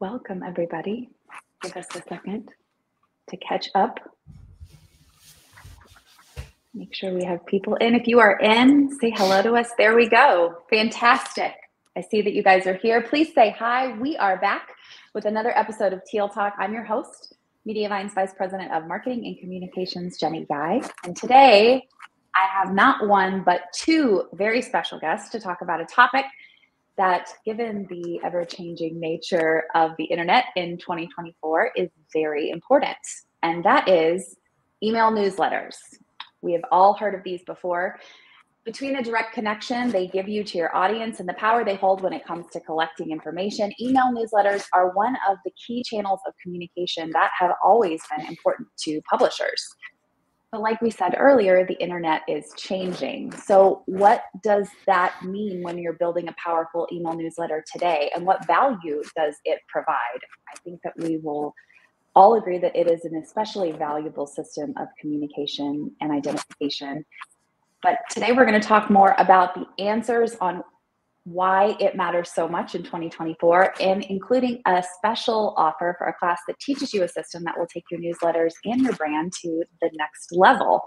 Welcome, everybody. Give us a second to catch up. Make sure we have people in. If you are in, say hello to us. There we go. Fantastic. I see that you guys are here. Please say hi. We are back with another episode of Teal Talk. I'm your host, Mediavine's Vice President of Marketing and Communications, Jenny Guy. And today I have not one, but two very special guests to talk about a topic that, given the ever changing nature of the internet in 2024, is very important. And that is email newsletters. We have all heard of these before. Between the direct connection they give you to your audience and the power they hold when it comes to collecting information, email newsletters are one of the key channels of communication that have always been important to publishers. But like we said earlier, the internet is changing. So, what does that mean when you're building a powerful email newsletter today? And what value does it provide? I think that we will all agree that it is an especially valuable system of communication and identification. But today we're going to talk more about the answers on why it matters so much in 2024 and including a special offer for a class that teaches you a system that will take your newsletters and your brand to the next level,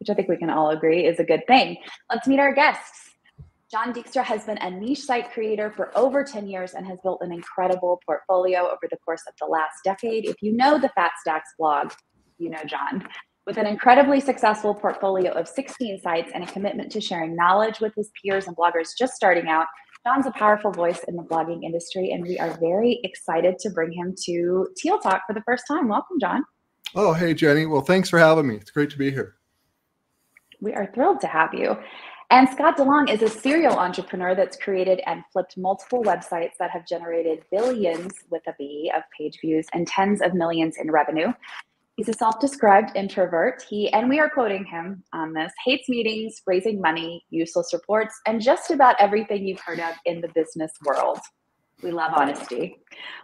which I think we can all agree is a good thing. Let's meet our guests. Jon Dykstra has been a niche site creator for over 10 years and has built an incredible portfolio over the course of the last decade. If you know the Fat Stacks blog, you know Jon. With an incredibly successful portfolio of 16 sites and a commitment to sharing knowledge with his peers and bloggers just starting out, Jon's a powerful voice in the blogging industry, and we are very excited to bring him to Teal Talk for the first time. Welcome, Jon. Oh, hey, Jenny. Well, thanks for having me. It's great to be here. We are thrilled to have you. And Scott DeLong is a serial entrepreneur that's created and flipped multiple websites that have generated billions with a B of page views and tens of millions in revenue. He's a self-described introvert. He and we are quoting him on this, hates meetings, raising money, useless reports, and just about everything you've heard of in the business world. We love honesty.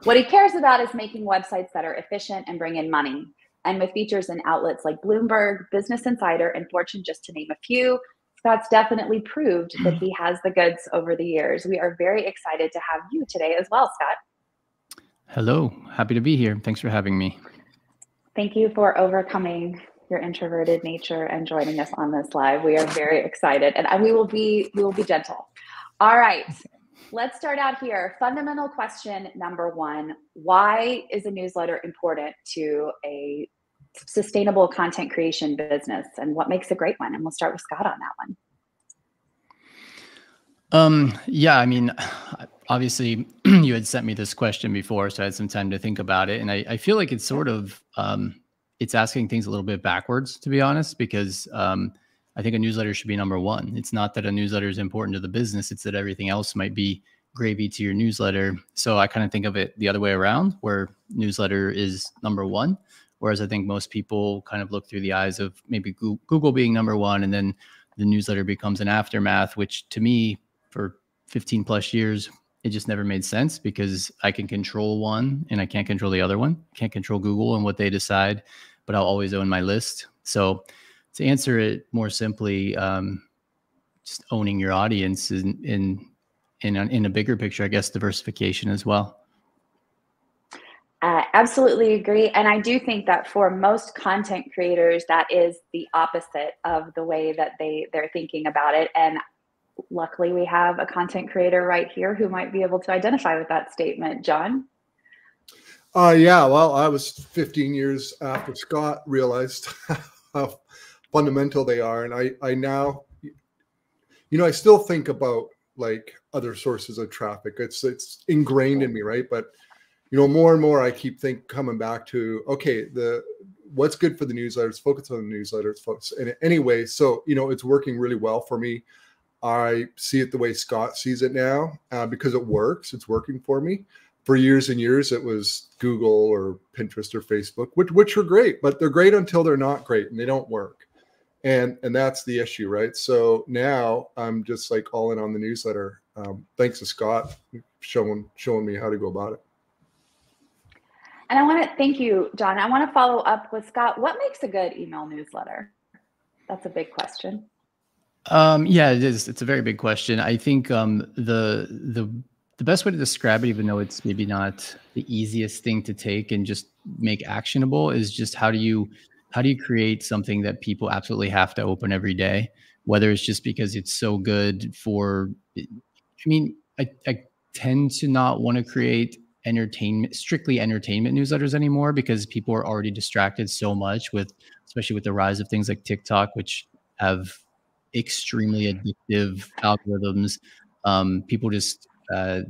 What he cares about is making websites that are efficient and bring in money. And with features in outlets like Bloomberg, Business Insider, and Fortune, just to name a few, Scott's definitely proved that he has the goods over the years. We are very excited to have you today as well, Scott. Hello, happy to be here. Thanks for having me. Thank you for overcoming your introverted nature and joining us on this live. We are very excited, and we will be we will be gentle. All right, let's start out here. Fundamental question number one: Why is a newsletter important to a sustainable content creation business and what makes a great one? And we'll start with Scott on that one. Um, yeah, I mean, obviously you had sent me this question before, so I had some time to think about it. And I, I feel like it's sort of, um, it's asking things a little bit backwards, to be honest, because um, I think a newsletter should be number one. It's not that a newsletter is important to the business, it's that everything else might be gravy to your newsletter. So I kind of think of it the other way around, where newsletter is number one. Whereas I think most people kind of look through the eyes of maybe Google being number one, and then the newsletter becomes an aftermath, which to me, for 15 plus years, it just never made sense because I can control one and I can't control the other one. Can't control Google and what they decide, but I'll always own my list. So to answer it more simply, um, just owning your audience in in in a, in a bigger picture, I guess diversification as well. Absolutely agree. And I do think that for most content creators, that is the opposite of the way that they, they're thinking about it. And luckily, we have a content creator right here who might be able to identify with that statement. Jon? Uh, yeah, well, I was 15 years after Scott realized how fundamental they are. And I, I now, you know, I still think about like other sources of traffic. It's, it's ingrained in me, right? But you know, more and more I keep think coming back to okay, the what's good for the newsletters, focus on the newsletters, folks. And anyway, so you know, it's working really well for me. I see it the way Scott sees it now uh, because it works. It's working for me. For years and years, it was Google or Pinterest or Facebook, which which are great, but they're great until they're not great and they don't work. And and that's the issue, right? So now I'm just like all in on the newsletter. Um, thanks to Scott showing showing me how to go about it. And I want to thank you, Jon. I want to follow up with Scott. What makes a good email newsletter? That's a big question. Um, yeah, it is. It's a very big question. I think um, the the the best way to describe it, even though it's maybe not the easiest thing to take and just make actionable, is just how do you how do you create something that people absolutely have to open every day, whether it's just because it's so good for. I mean, I, I tend to not want to create entertainment strictly entertainment newsletters anymore because people are already distracted so much with especially with the rise of things like TikTok which have extremely addictive algorithms um, people just uh,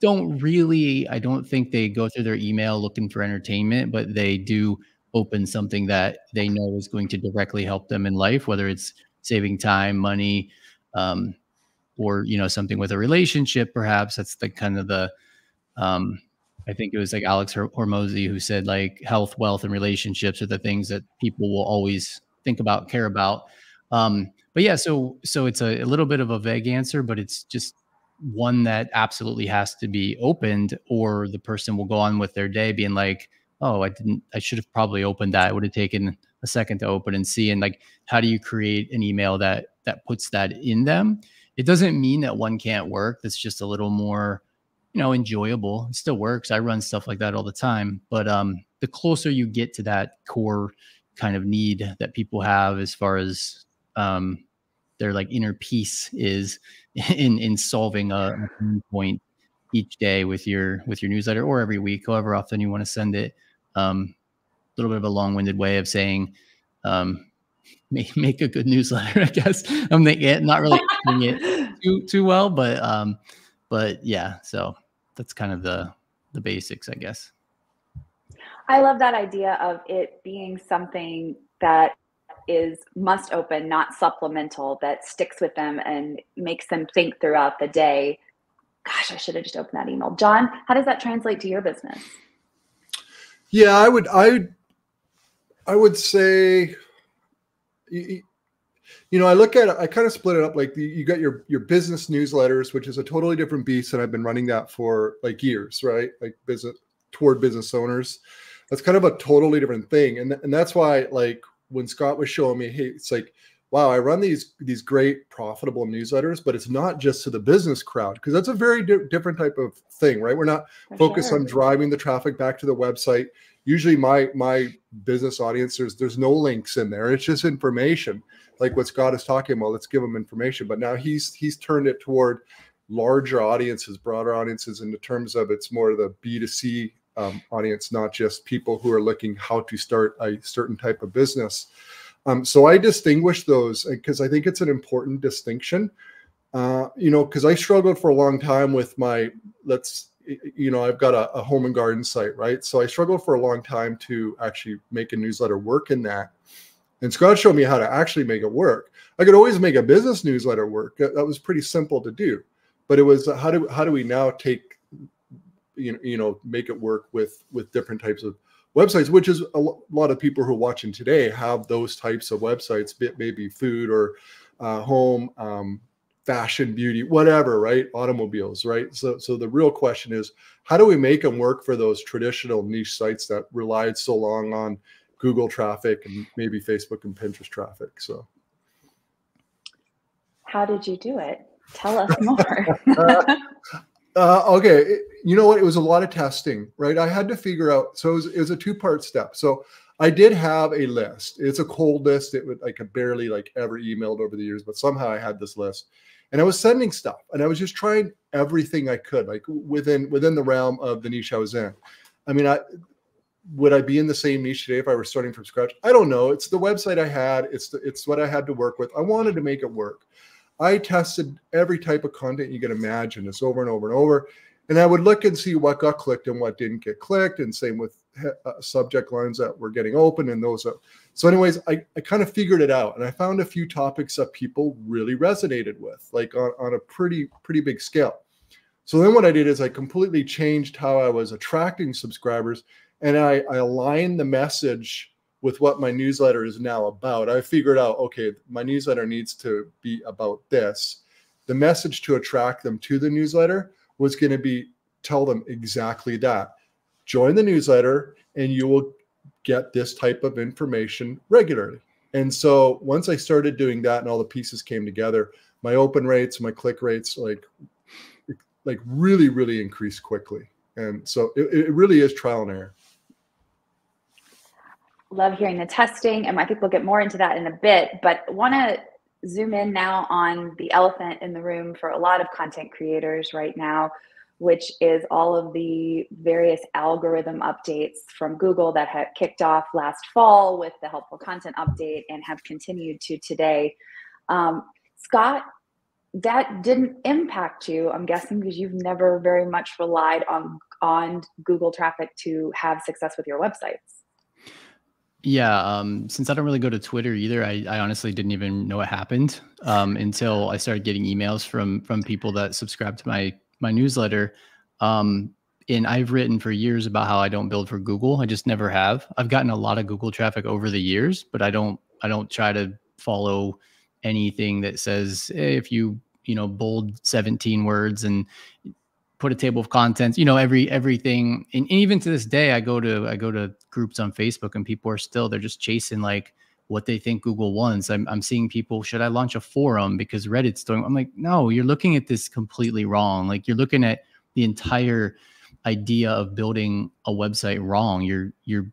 don't really i don't think they go through their email looking for entertainment but they do open something that they know is going to directly help them in life whether it's saving time money um, or you know something with a relationship perhaps that's the kind of the um, I think it was like Alex Hormozi who said like health, wealth, and relationships are the things that people will always think about, care about. Um, but yeah, so so it's a, a little bit of a vague answer, but it's just one that absolutely has to be opened, or the person will go on with their day being like, "Oh, I didn't. I should have probably opened that. It would have taken a second to open and see." And like, how do you create an email that that puts that in them? It doesn't mean that one can't work. That's just a little more you know enjoyable it still works i run stuff like that all the time but um the closer you get to that core kind of need that people have as far as um their like inner peace is in in solving a, point each day with your with your newsletter or every week however often you want to send it um a little bit of a long-winded way of saying um make, make a good newsletter i guess i'm not really doing it too too well but um but yeah so that's kind of the the basics, I guess. I love that idea of it being something that is must open, not supplemental, that sticks with them and makes them think throughout the day. Gosh, I should have just opened that email. Jon, how does that translate to your business? Yeah, I would I I would say you know, I look at I kind of split it up like you got your your business newsletters, which is a totally different beast, and I've been running that for like years, right? Like business toward business owners. That's kind of a totally different thing, and and that's why like when Scott was showing me, hey, it's like, wow, I run these these great profitable newsletters, but it's not just to the business crowd because that's a very di- different type of thing, right? We're not for focused sure. on driving the traffic back to the website. Usually, my my business audience there's there's no links in there; it's just information like what Scott is talking about. Let's give them information. But now he's he's turned it toward larger audiences, broader audiences, in the terms of it's more of the B two C um, audience, not just people who are looking how to start a certain type of business. Um, so I distinguish those because I think it's an important distinction. Uh, you know, because I struggled for a long time with my let's you know i've got a, a, home and garden site right so i struggled for a long time to actually make a newsletter work in that and Scott showed me how to actually make it work. I could always make a business newsletter work. That was pretty simple to do. But it was how do how do we now take you know you know make it work with with different types of websites, which is a lot of people who are watching today have those types of websites, bit maybe food or uh, home, um, fashion, beauty, whatever, right? Automobiles, right? So, so the real question is, how do we make them work for those traditional niche sites that relied so long on Google traffic and maybe Facebook and Pinterest traffic. So, how did you do it? Tell us more. uh, okay, it, you know what? It was a lot of testing, right? I had to figure out. So it was, it was a two part step. So I did have a list. It's a cold list. It would I barely like ever emailed over the years, but somehow I had this list, and I was sending stuff, and I was just trying everything I could, like within within the realm of the niche I was in. I mean, I would I be in the same niche today if I were starting from scratch? I don't know. It's the website I had. It's the, it's what I had to work with. I wanted to make it work. I tested every type of content you can imagine. It's over and over and over, and I would look and see what got clicked and what didn't get clicked, and same with uh, subject lines that were getting open and those. That, so, anyways, I, I kind of figured it out, and I found a few topics that people really resonated with, like on, on a pretty pretty big scale. So then what I did is I completely changed how I was attracting subscribers and I, I align the message with what my newsletter is now about. I figured out, okay, my newsletter needs to be about this. The message to attract them to the newsletter was going to be tell them exactly that. Join the newsletter and you will get this type of information regularly. And so once I started doing that and all the pieces came together, my open rates, my click rates, like like really, really increased quickly. And so it, it really is trial and error. Love hearing the testing, and I think we'll get more into that in a bit. But want to zoom in now on the elephant in the room for a lot of content creators right now, which is all of the various algorithm updates from Google that had kicked off last fall with the helpful content update and have continued to today. Um, Scott, that didn't impact you, I'm guessing, because you've never very much relied on on Google traffic to have success with your websites. Yeah, um, since I don't really go to Twitter either, I, I honestly didn't even know what happened um, until I started getting emails from from people that subscribe to my my newsletter. Um, and I've written for years about how I don't build for Google. I just never have. I've gotten a lot of Google traffic over the years, but I don't I don't try to follow anything that says hey, if you you know bold 17 words and put a table of contents you know every everything. And, even to this day i go to i go to groups on facebook and people are still they're just chasing like what they think google wants. I'm, I'm seeing people should i launch a forum? Because reddit's doing i'm like no you're looking at this completely wrong. Like you're looking at the entire idea of building a website wrong. You're you're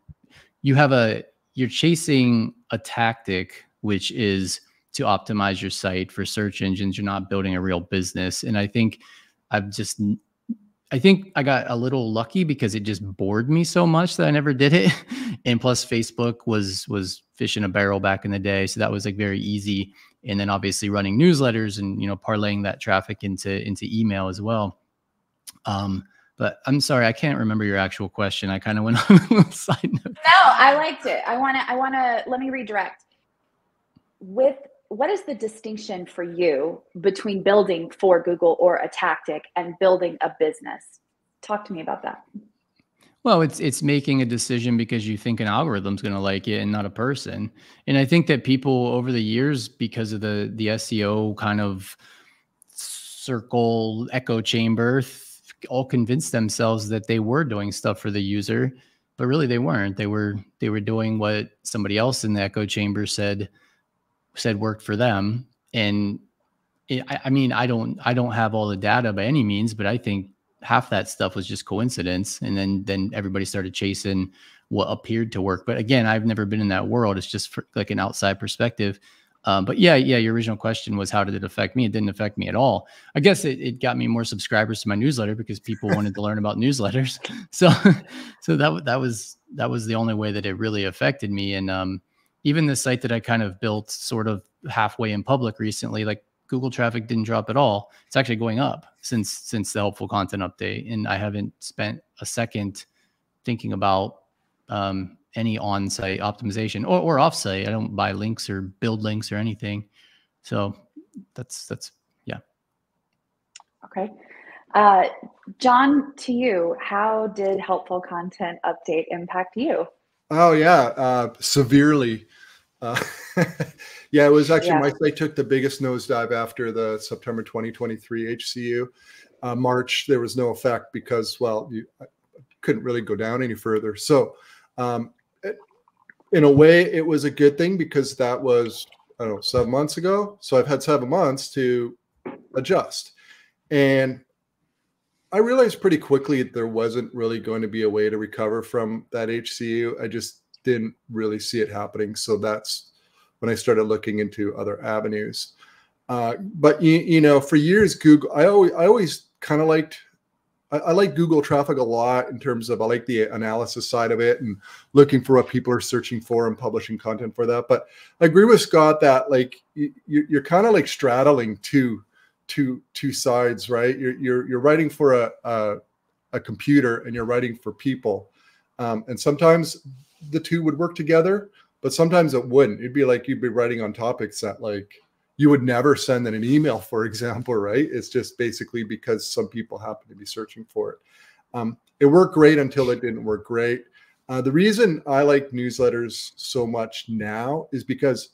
you have a you're chasing a tactic which is to optimize your site for search engines. You're not building a real business. And i think i've just I think I got a little lucky because it just bored me so much that I never did it. and plus Facebook was was fish in a barrel back in the day, so that was like very easy. And then obviously running newsletters and you know parlaying that traffic into into email as well. Um, but I'm sorry, I can't remember your actual question. I kind of went on a side note. No, I liked it. I want to I want to let me redirect. With what is the distinction for you between building for Google or a tactic and building a business? Talk to me about that. Well, it's it's making a decision because you think an algorithm's going to like it and not a person. And I think that people over the years because of the the SEO kind of circle echo chamber all convinced themselves that they were doing stuff for the user, but really they weren't. They were they were doing what somebody else in the echo chamber said said worked for them. And it, I, I mean, I don't, I don't have all the data by any means, but I think half that stuff was just coincidence. And then, then everybody started chasing what appeared to work. But again, I've never been in that world. It's just like an outside perspective. Um, but yeah, yeah, your original question was how did it affect me? It didn't affect me at all. I guess it, it got me more subscribers to my newsletter because people wanted to learn about newsletters. So, so that that was that was the only way that it really affected me. And um, even the site that I kind of built sort of halfway in public recently, like Google traffic didn't drop at all. It's actually going up since since the helpful content update, and I haven't spent a second thinking about um, any on-site optimization or, or off-site. I don't buy links or build links or anything. So that's that's yeah. Okay. Uh, Jon, to you, how did helpful content update impact you? Oh yeah, uh, severely. Uh, yeah, it was actually yeah. my site took the biggest nosedive after the September 2023 HCU. Uh, March there was no effect because well, you couldn't really go down any further. So, um, it, in a way, it was a good thing because that was I don't know seven months ago. So I've had seven months to adjust, and I realized pretty quickly there wasn't really going to be a way to recover from that HCU. I just didn't really see it happening. So that's when I started looking into other avenues. Uh, but you, you know, for years, Google, I always, I always kind of liked, I, I like Google traffic a lot in terms of I like the analysis side of it and looking for what people are searching for and publishing content for that. But I agree with Scott that like you, you're kind of like straddling two two two sides, right? You're you're you're writing for a a, a computer and you're writing for people, um, and sometimes the two would work together, but sometimes it wouldn't. It'd be like you'd be writing on topics that like you would never send in an email, for example, right? It's just basically because some people happen to be searching for it. Um, it worked great until it didn't work great. Uh, the reason I like newsletters so much now is because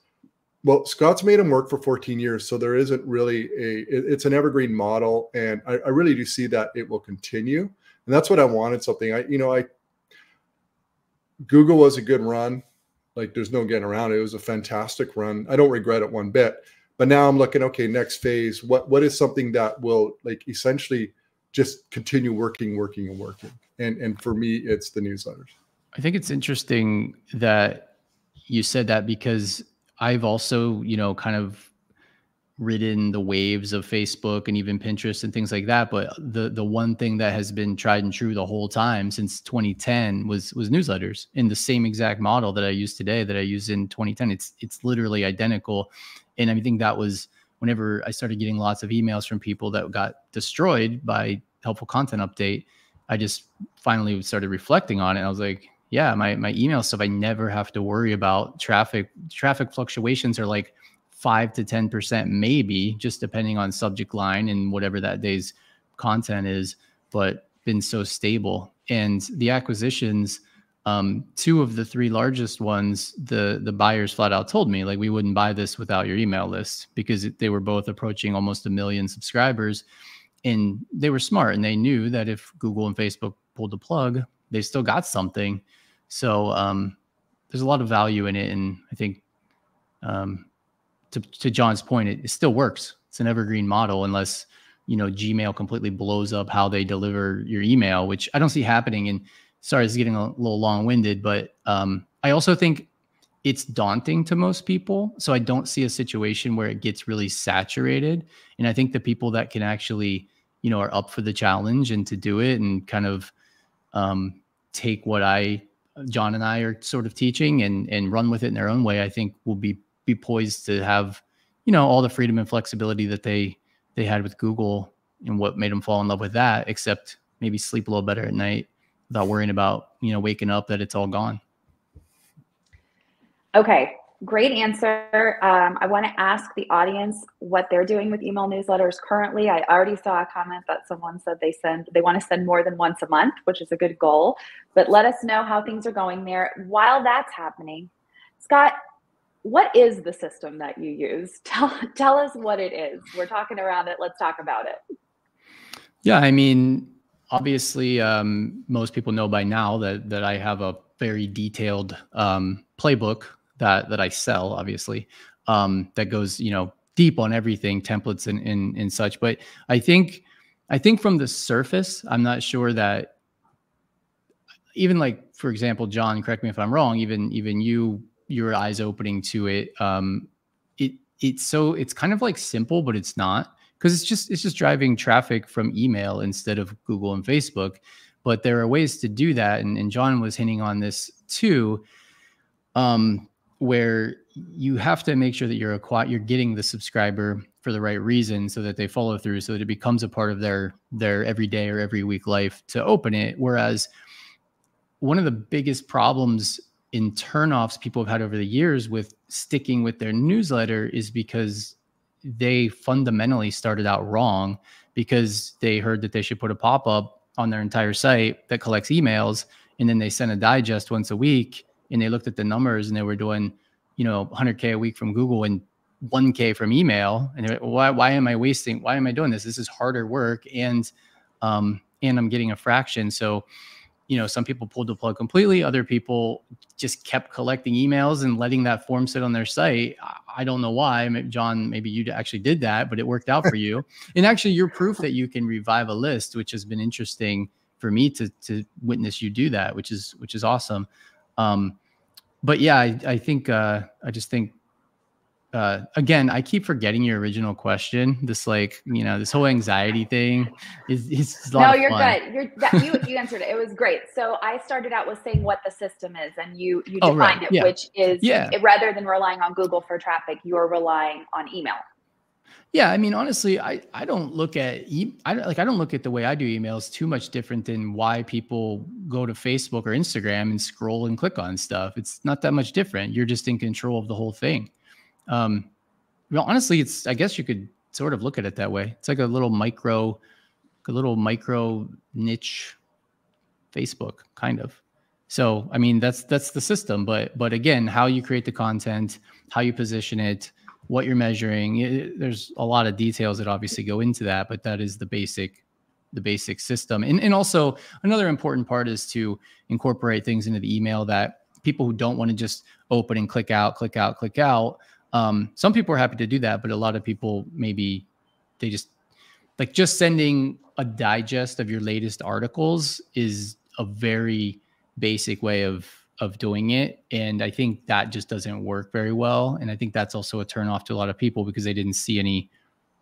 well, Scott's made them work for 14 years, so there isn't really a. It, it's an evergreen model, and I, I, really do see that it will continue, and that's what I wanted. Something I, you know, I. Google was a good run, like there's no getting around it. It was a fantastic run. I don't regret it one bit. But now I'm looking, okay, next phase. What what is something that will like essentially just continue working, working, and working. And and for me, it's the newsletters. I think it's interesting that you said that because I've also, you know, kind of ridden the waves of Facebook and even Pinterest and things like that. But the the one thing that has been tried and true the whole time since 2010 was was newsletters in the same exact model that I use today that I use in 2010. It's it's literally identical. And I think that was whenever I started getting lots of emails from people that got destroyed by helpful content update, I just finally started reflecting on it. I was like, yeah, my my email stuff, I never have to worry about traffic. Traffic fluctuations are like five to ten percent, maybe, just depending on subject line and whatever that day's content is, but been so stable. And the acquisitions, um, two of the three largest ones, the the buyers flat out told me like we wouldn't buy this without your email list because they were both approaching almost a million subscribers, and they were smart and they knew that if Google and Facebook pulled the plug, they still got something so um, there's a lot of value in it, and I think um, to to Jon's point, it, it still works. It's an evergreen model unless you know Gmail completely blows up how they deliver your email, which I don't see happening. And sorry, it's getting a little long winded, but um, I also think it's daunting to most people. So I don't see a situation where it gets really saturated. And I think the people that can actually, you know, are up for the challenge and to do it and kind of um, take what I Jon and I are sort of teaching and and run with it in their own way, I think will be be poised to have, you know, all the freedom and flexibility that they they had with Google and what made them fall in love with that, except maybe sleep a little better at night without worrying about, you know, waking up that it's all gone. Okay. Great answer. Um, I want to ask the audience what they're doing with email newsletters currently. I already saw a comment that someone said they send they want to send more than once a month, which is a good goal. But let us know how things are going there. While that's happening, Scott, what is the system that you use? Tell tell us what it is. We're talking around it. Let's talk about it. Yeah, I mean, obviously, um, most people know by now that that I have a very detailed um, playbook that that I sell, obviously, um, that goes you know deep on everything, templates and, and and such. But I think I think from the surface, I'm not sure that even like for example, Jon, correct me if I'm wrong. Even even you, your eyes opening to it. Um, it it's so it's kind of like simple, but it's not because it's just it's just driving traffic from email instead of Google and Facebook. But there are ways to do that, and, and Jon was hinting on this too. Um, where you have to make sure that you're a you're getting the subscriber for the right reason so that they follow through so that it becomes a part of their their everyday or every week life to open it whereas one of the biggest problems in turnoffs people have had over the years with sticking with their newsletter is because they fundamentally started out wrong because they heard that they should put a pop-up on their entire site that collects emails and then they sent a digest once a week and they looked at the numbers and they were doing, you know, 100k a week from Google and 1k from email, and they're why why am I wasting? Why am I doing this? This is harder work, and um, and I'm getting a fraction. So, you know, some people pulled the plug completely. Other people just kept collecting emails and letting that form sit on their site. I don't know why. Jon, maybe you actually did that, but it worked out for you. And actually, you're proof that you can revive a list, which has been interesting for me to to witness you do that, which is which is awesome. Um, but yeah, I, I think uh, I just think uh, again, I keep forgetting your original question. This like you know this whole anxiety thing is, is no, you're fun. good. You're that, you you answered it. It was great. So I started out with saying what the system is, and you you defined oh, right. it, yeah. which is yeah. rather than relying on Google for traffic, you're relying on email. Yeah, I mean, honestly, I I don't look at e- I like I don't look at the way I do emails too much different than why people go to Facebook or Instagram and scroll and click on stuff. It's not that much different. You're just in control of the whole thing. Um, well, honestly, it's I guess you could sort of look at it that way. It's like a little micro, a little micro niche Facebook, kind of. So, I mean, that's that's the system. But but again, how you create the content, how you position it what you're measuring. It, there's a lot of details that obviously go into that, but that is the basic the basic system. And and also another important part is to incorporate things into the email that people who don't want to just open and click out, click out, click out. Um, some people are happy to do that, but a lot of people maybe they just like just sending a digest of your latest articles is a very basic way of of doing it. And i think that just doesn't work very well. And i think that's also a turn off to a lot of people because they didn't see any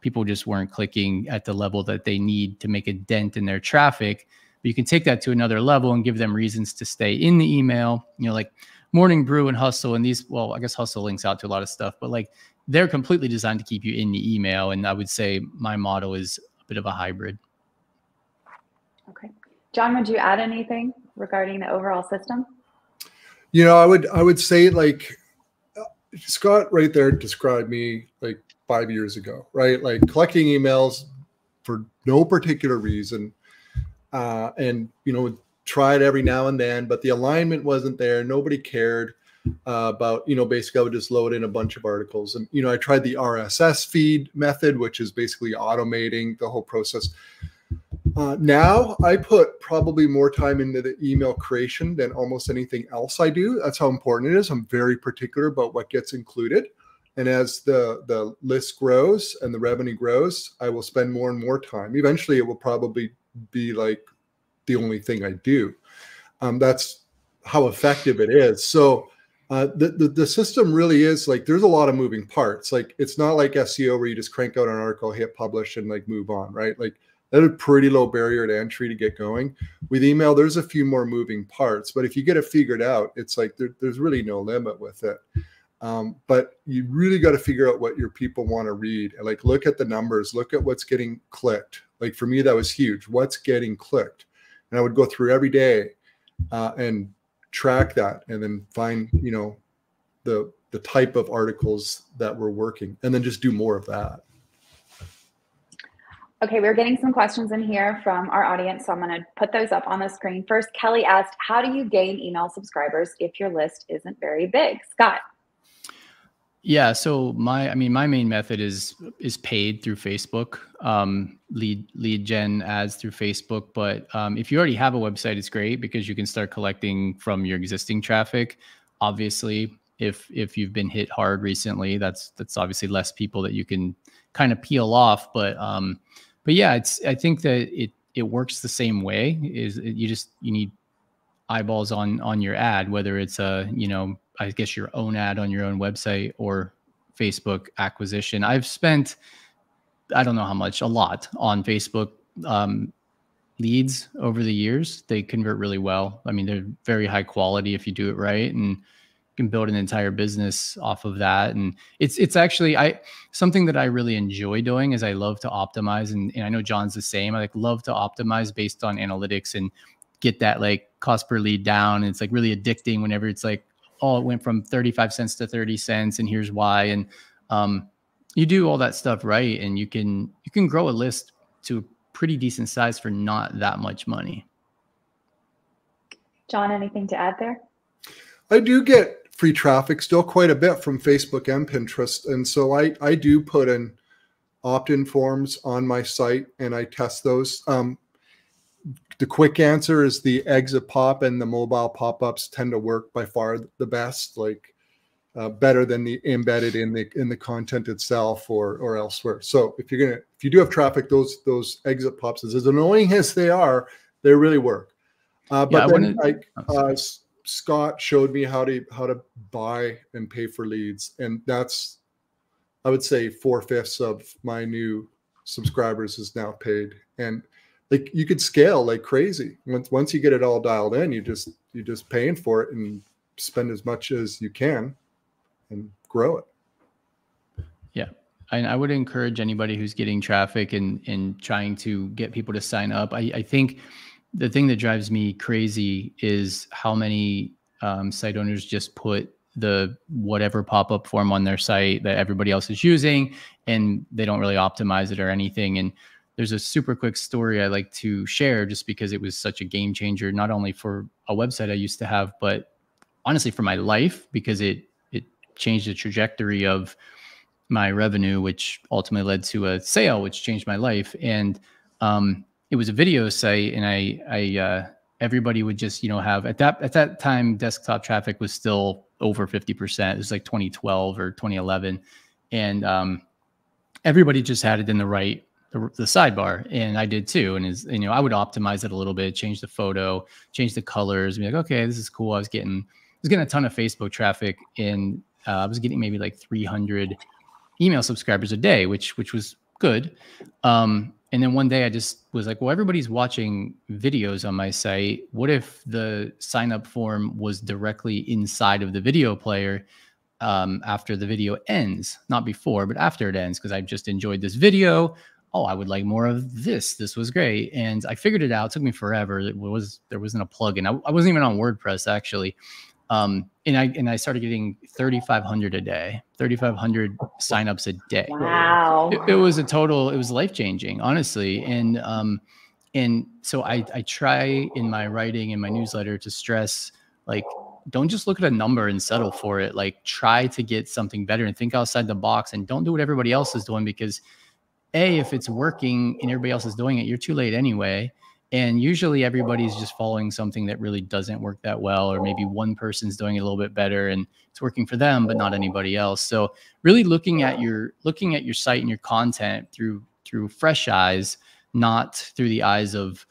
people just weren't clicking at the level that they need to make a dent in their traffic. But you can take that to another level and give them reasons to stay in the email. You know like morning brew and hustle and these well i guess hustle links out to a lot of stuff but like they're completely designed to keep you in the email and i would say my model is a bit of a hybrid. Okay. Jon would you add anything regarding the overall system? You know, I would I would say like Scott right there described me like five years ago, right? Like collecting emails for no particular reason, uh, and you know, tried every now and then, but the alignment wasn't there. Nobody cared uh, about you know basically I would just load in a bunch of articles, and you know I tried the RSS feed method, which is basically automating the whole process. Uh, now I put probably more time into the email creation than almost anything else I do. That's how important it is. I'm very particular about what gets included. And as the, the list grows and the revenue grows, I will spend more and more time. Eventually, it will probably be like the only thing I do. Um, that's how effective it is. So uh, the, the, the system really is like there's a lot of moving parts. Like it's not like SEO where you just crank out an article, hit publish, and like move on, right? Like at a pretty low barrier to entry to get going. With email, there's a few more moving parts, but if you get it figured out, it's like there, there's really no limit with it. Um, but you really got to figure out what your people want to read. And like, look at the numbers, look at what's getting clicked. Like for me, that was huge. What's getting clicked? And I would go through every day uh, and track that, and then find you know the the type of articles that were working, and then just do more of that. Okay, we're getting some questions in here from our audience, so I'm going to put those up on the screen. First, Kelly asked, How do you gain email subscribers if your list isn't very big? Scott. Yeah, so my I mean my main method is is paid through Facebook, um, lead lead gen ads through Facebook. But um, if you already have a website, it's great because you can start collecting from your existing traffic. Obviously, if if you've been hit hard recently, that's that's obviously less people that you can kind of peel off. But um, but yeah, it's I think that it it works the same way. Is you just you need eyeballs on on your ad, whether it's a you know I guess your own ad on your own website or Facebook acquisition. I've spent I don't know how much, a lot on Facebook um, leads over the years. They convert really well. I mean, they're very high quality if you do it right, and can build an entire business off of that and it's it's actually i something that i really enjoy doing is i love to optimize and, and i know jon's the same i like love to optimize based on analytics and get that like cost per lead down and it's like really addicting whenever it's like oh it went from 35 cents to 30 cents and here's why and um, you do all that stuff right and you can you can grow a list to a pretty decent size for not that much money jon anything to add there I do get free traffic still quite a bit from Facebook and Pinterest. And so I, I do put in opt-in forms on my site and I test those. Um, the quick answer is the exit pop and the mobile pop-ups tend to work by far the best, like uh, better than the embedded in the in the content itself or or elsewhere. So if you're gonna if you do have traffic, those those exit pops, as annoying as they are, they really work. Uh, but yeah, then, like uh, Scott showed me how to how to buy and pay for leads, and that's I would say four fifths of my new subscribers is now paid, and like you could scale like crazy. Once once you get it all dialed in, you just you just paying for it and spend as much as you can and grow it. Yeah. And I would encourage anybody who's getting traffic and and trying to get people to sign up. I, I think the thing that drives me crazy is how many um, site owners just put the whatever pop-up form on their site that everybody else is using and they don't really optimize it or anything and there's a super quick story i like to share just because it was such a game changer not only for a website i used to have but honestly for my life because it it changed the trajectory of my revenue which ultimately led to a sale which changed my life and um, it was a video site and I, I, uh, everybody would just, you know, have at that, at that time, desktop traffic was still over 50%. It was like 2012 or 2011. And, um, everybody just had it in the right, the, the sidebar, and I did too. And is you know I would optimize it a little bit, change the photo, change the colors, be like, okay, this is cool. I was getting I was getting a ton of Facebook traffic, and uh, I was getting maybe like 300 email subscribers a day, which which was good. Um, and then one day I just was like, well, everybody's watching videos on my site. What if the sign up form was directly inside of the video player um, after the video ends? Not before, but after it ends, because I've just enjoyed this video. Oh, I would like more of this. This was great. And I figured it out. It took me forever. It was there wasn't a plugin. I, I wasn't even on WordPress actually. Um, and I and I started getting 3,500 a day, 3,500 signups a day. Wow! It, it was a total. It was life changing, honestly. And um, and so I I try in my writing in my newsletter to stress like don't just look at a number and settle for it. Like try to get something better and think outside the box and don't do what everybody else is doing because a if it's working and everybody else is doing it, you're too late anyway. And usually everybody's just following something that really doesn't work that well or maybe one person's doing it a little bit better and it's working for them but not anybody else. So really looking at your looking at your site and your content through through fresh eyes not through the eyes of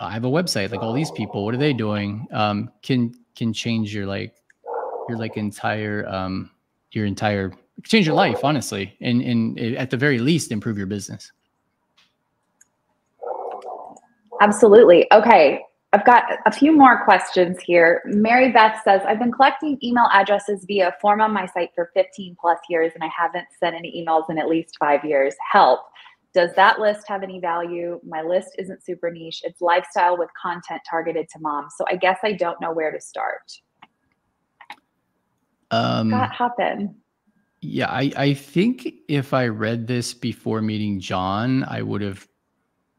i have a website like all these people what are they doing? um, can can change your like your like entire um your entire change your life honestly and and at the very least improve your business Absolutely. Okay. I've got a few more questions here. Mary Beth says, I've been collecting email addresses via form on my site for 15 plus years and I haven't sent any emails in at least five years. Help. Does that list have any value? My list isn't super niche. It's lifestyle with content targeted to moms. So I guess I don't know where to start. Um, Scott, hop in. Yeah, I, I think if I read this before meeting Jon, I would have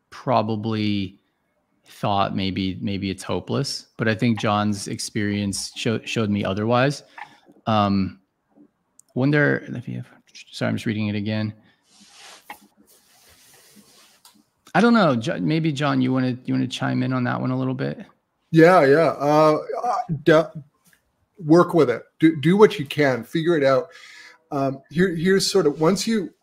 probably thought maybe maybe it's hopeless, but I think Jon's experience show, showed me otherwise. Um, you have, sorry, I'm just reading it again. I don't know. Maybe Jon, you want to you want to chime in on that one a little bit? Yeah, yeah. Uh, uh work with it. Do do what you can. Figure it out. Um, here here's sort of once you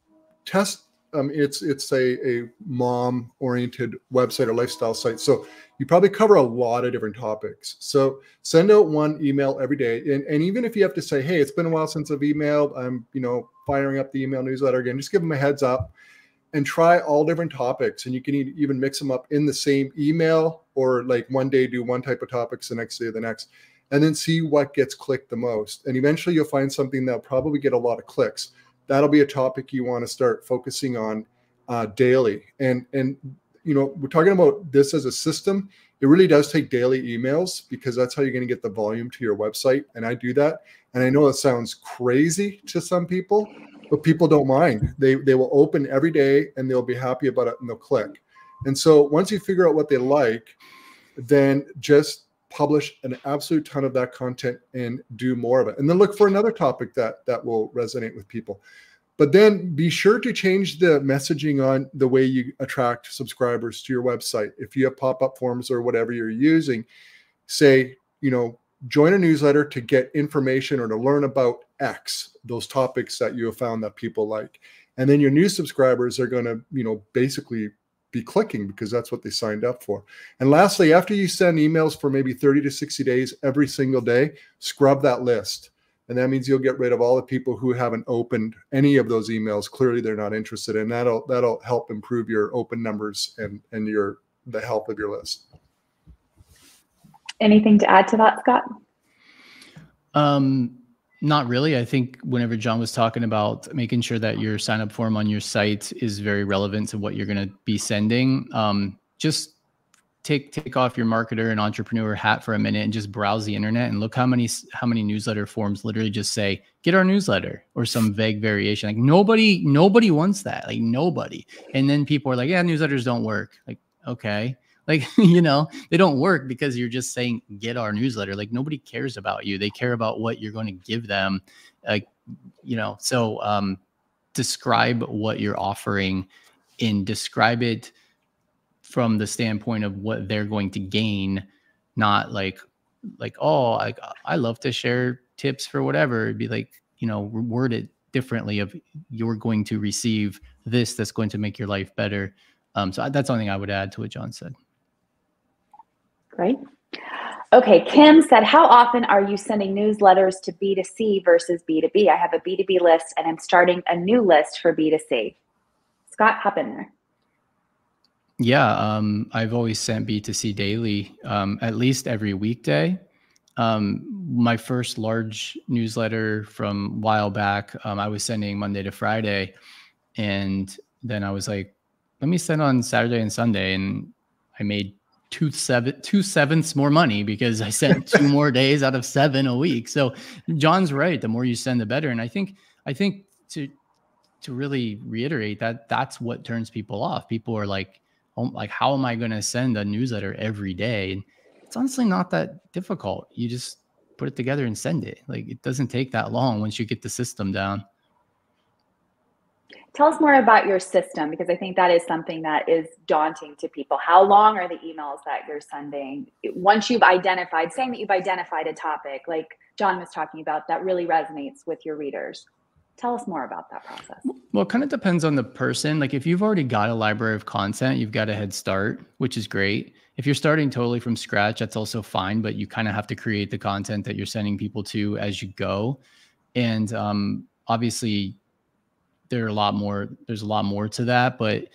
test um, it's it's a, a mom oriented website or lifestyle site. So you probably cover a lot of different topics. So send out one email every day. And, and even if you have to say, hey, it's been a while since I've emailed, I'm you know firing up the email newsletter again, just give them a heads up and try all different topics. And you can even mix them up in the same email or like one day do one type of topics, the next day the next, and then see what gets clicked the most. And eventually you'll find something that'll probably get a lot of clicks that'll be a topic you want to start focusing on uh, daily. And and you know we're talking about this as a system. It really does take daily emails because that's how you're going to get the volume to your website. And I do that. And I know it sounds crazy to some people, but people don't mind. They they will open every day and they'll be happy about it and they'll click. And so once you figure out what they like, then just publish an absolute ton of that content and do more of it. And then look for another topic that that will resonate with people. But then be sure to change the messaging on the way you attract subscribers to your website. If you have pop-up forms or whatever you're using say you know join a newsletter to get information or to learn about x those topics that you have found that people like. And then your new subscribers are going to you know basically be clicking because that's what they signed up for. And lastly, after you send emails for maybe 30 to 60 days every single day, scrub that list. And that means you'll get rid of all the people who haven't opened any of those emails. Clearly, they're not interested, and that'll that'll help improve your open numbers and and your the health of your list. Anything to add to that, Scott? Um, not really. I think whenever Jon was talking about making sure that your sign up form on your site is very relevant to what you're going to be sending, um, just take take off your marketer and entrepreneur hat for a minute and just browse the internet and look how many how many newsletter forms literally just say get our newsletter or some vague variation. Like nobody nobody wants that. Like nobody. And then people are like, yeah, newsletters don't work. Like okay like you know they don't work because you're just saying get our newsletter like nobody cares about you they care about what you're going to give them like you know so um describe what you're offering and describe it from the standpoint of what they're going to gain not like like oh i i love to share tips for whatever it'd be like you know word it differently of you're going to receive this that's going to make your life better. Um, so that's something I would add to what Jon said. Great. Okay, Kim said, How often are you sending newsletters to B2C versus B2B? I have a B2B list and I'm starting a new list for B2C. Scott, hop in there. Yeah, um, I've always sent B2C daily, um, at least every weekday. Um, my first large newsletter from a while back, um, I was sending Monday to Friday. And then I was like, let me send on Saturday and Sunday. And I made two seven two sevenths more money because I sent two more days out of seven a week. So Jon's right. The more you send, the better. And I think I think to to really reiterate that that's what turns people off. People are like, oh, like, how am I going to send a newsletter every day? And it's honestly not that difficult. You just put it together and send it. Like it doesn't take that long once you get the system down. Tell us more about your system because I think that is something that is daunting to people. How long are the emails that you're sending? Once you've identified, saying that you've identified a topic, like Jon was talking about, that really resonates with your readers. Tell us more about that process. Well, it kind of depends on the person. Like if you've already got a library of content, you've got a head start, which is great. If you're starting totally from scratch, that's also fine, but you kind of have to create the content that you're sending people to as you go. And um, obviously, there are a lot more there's a lot more to that but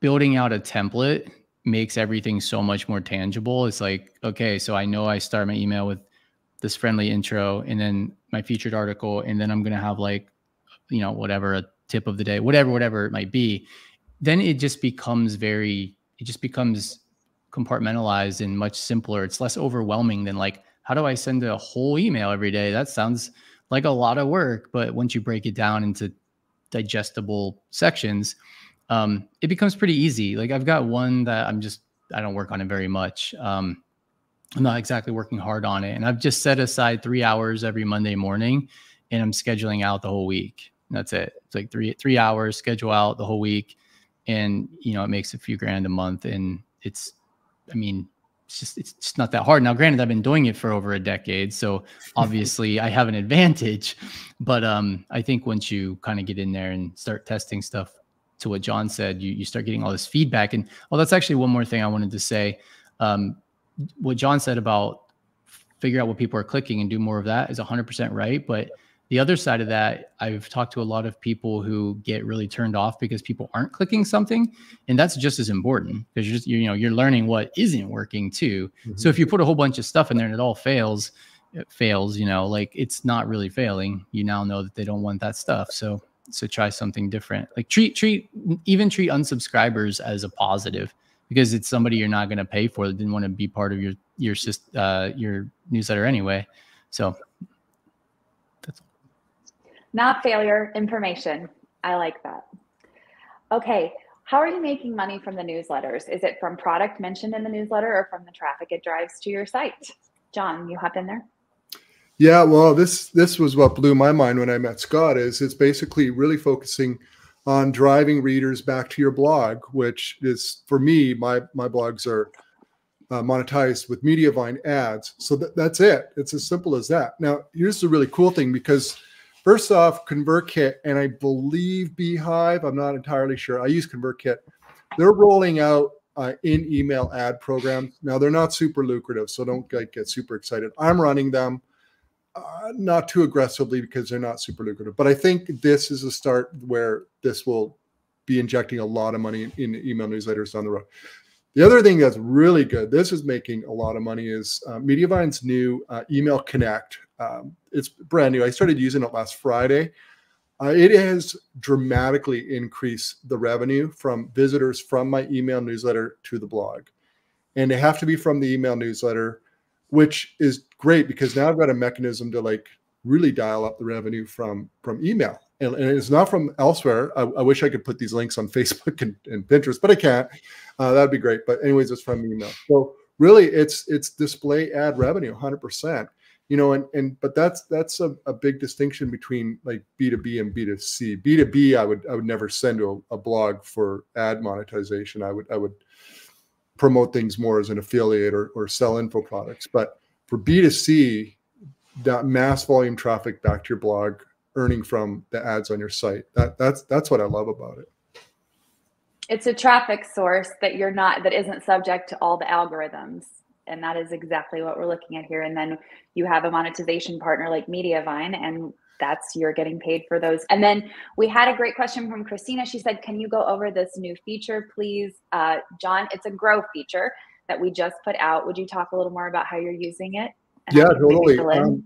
building out a template makes everything so much more tangible. It's like okay so i know i start my email with this friendly intro and then my featured article and then i'm going to have like you know whatever a tip of the day whatever whatever it might be. Then it just becomes very it just becomes compartmentalized and much simpler. It's less overwhelming than like how do i send a whole email every day? That sounds like a lot of work but once you break it down into digestible sections, um, it becomes pretty easy. Like I've got one that I'm just I don't work on it very much. Um, I'm not exactly working hard on it, and I've just set aside three hours every Monday morning, and I'm scheduling out the whole week. That's it. It's like three three hours schedule out the whole week, and you know it makes a few grand a month, and it's I mean it's just it's just not that hard. Now, granted, I've been doing it for over a decade, so obviously I have an advantage. But um, I think once you kind of get in there and start testing stuff, to what Jon said, you you start getting all this feedback. And oh, that's actually one more thing I wanted to say. Um, what Jon said about figure out what people are clicking and do more of that is 100% right. But the other side of that, I've talked to a lot of people who get really turned off because people aren't clicking something, and that's just as important because you're just, you know you're learning what isn't working too. Mm-hmm. So if you put a whole bunch of stuff in there and it all fails, it fails. You know, like it's not really failing. You now know that they don't want that stuff. So so try something different. Like treat treat even treat unsubscribers as a positive because it's somebody you're not going to pay for that didn't want to be part of your your uh, your newsletter anyway. So not failure, information. I like that. Okay. How are you making money from the newsletters? Is it from product mentioned in the newsletter or from the traffic it drives to your site? Jon, you hop in there. Yeah, well, this this was what blew my mind when I met Scott. Is it's basically really focusing on driving readers back to your blog, which is for me, my my blogs are uh, monetized with Mediavine ads. So that, that's it. It's as simple as that. Now, here's the really cool thing because First off, ConvertKit, and I believe beehiiv, I'm not entirely sure. I use ConvertKit. They're rolling out uh, in email ad programs. Now, they're not super lucrative, so don't get, get super excited. I'm running them uh, not too aggressively because they're not super lucrative. But I think this is a start where this will be injecting a lot of money in, in email newsletters down the road. The other thing that's really good, this is making a lot of money, is uh, Mediavine's new uh, Email Connect um, it's brand new. I started using it last Friday. Uh, it has dramatically increased the revenue from visitors from my email newsletter to the blog. And they have to be from the email newsletter, which is great because now I've got a mechanism to like really dial up the revenue from from email. And, and it's not from elsewhere. I, I, wish I could put these links on Facebook and, and Pinterest, but I can't. Uh, that'd be great. But anyways, it's from email. So really, it's it's display ad revenue, 100% you know and and but that's that's a, a big distinction between like b2b and b2c b2b i would i would never send to a, a, blog for ad monetization i would i would promote things more as an affiliate or, or sell info products but for b2c that mass volume traffic back to your blog earning from the ads on your site. That that's that's what I love about it. It's a traffic source that you're not that isn't subject to all the algorithms. And that is exactly what we're looking at here. And then you have a monetization partner like Mediavine, and that's you're getting paid for those. And then we had a great question from Christina. She said, Can you go over this new feature, please? Uh, Jon, it's a grow feature that we just put out. Would you talk a little more about how you're using it? Yeah, totally. Um,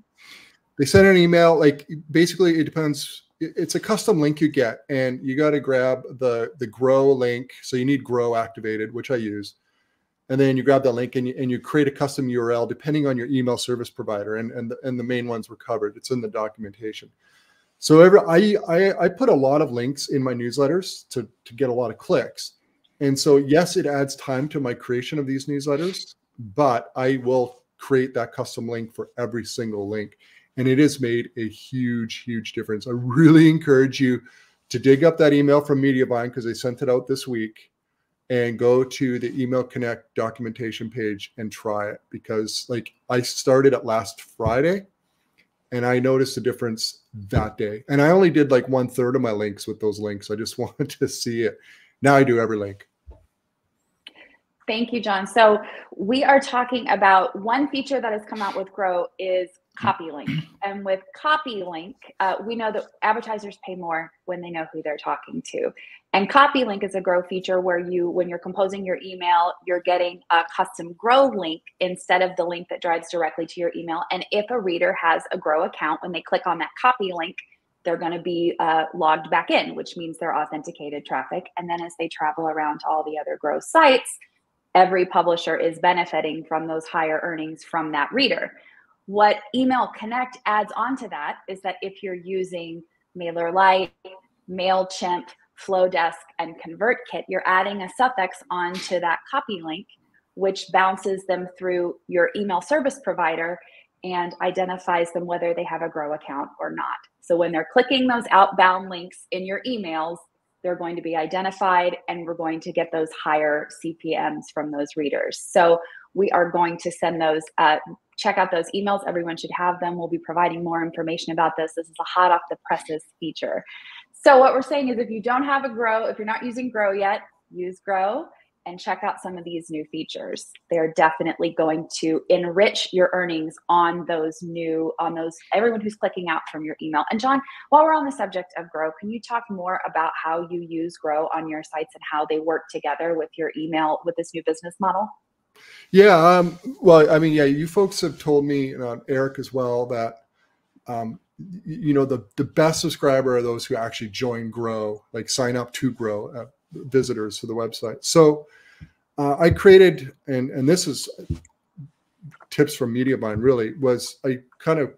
they send an email, like basically it depends. It's a custom link you get, and you got to grab the the grow link. So you need grow activated, which I use and then you grab that link and you, and you create a custom URL depending on your email service provider. And and the, and the main ones were covered. It's in the documentation. So every I, I I put a lot of links in my newsletters to to get a lot of clicks. And so yes, it adds time to my creation of these newsletters, but I will create that custom link for every single link. And it has made a huge, huge difference. I really encourage you to dig up that email from Mediavine because they sent it out this week and go to the email connect documentation page and try it because like i started it last friday and i noticed a difference that day. And i only did like one third of my links with those links. I just wanted to see it. Now i do every link. Thank you jon. So we are talking about one feature that has come out with grow is copy link and with copy link uh, we know that advertisers pay more when they know who they're talking to and copy link is a grow feature where you, when you're composing your email, you're getting a custom grow link instead of the link that drives directly to your email. And if a reader has a grow account, when they click on that copy link, they're going to be uh, logged back in, which means they're authenticated traffic. And then as they travel around to all the other grow sites, every publisher is benefiting from those higher earnings from that reader. What Email Connect adds on to that is that if you're using MailerLite, MailChimp, Flodesk, and ConvertKit, you're adding a suffix onto that copy link, which bounces them through your email service provider and identifies them whether they have a Grow account or not. So when they're clicking those outbound links in your emails, they're going to be identified and we're going to get those higher CPMs from those readers. So we are going to send those, uh, check out those emails. Everyone should have them. We'll be providing more information about this. This is a hot off the presses feature. So what we're saying is if you don't have a grow, if you're not using grow yet, use grow and check out some of these new features. They're definitely going to enrich your earnings on those new, on those, everyone who's clicking out from your email. And Jon, while we're on the subject of grow, can you talk more about how you use grow on your sites and how they work together with your email, with this new business model? Yeah. Um, well, I mean, yeah, you folks have told me, and uh, Eric as well, that um, you know the the best subscriber are those who actually join grow like sign up to grow uh, visitors to the website so uh, i created and and this is tips from mediavine really was i kind of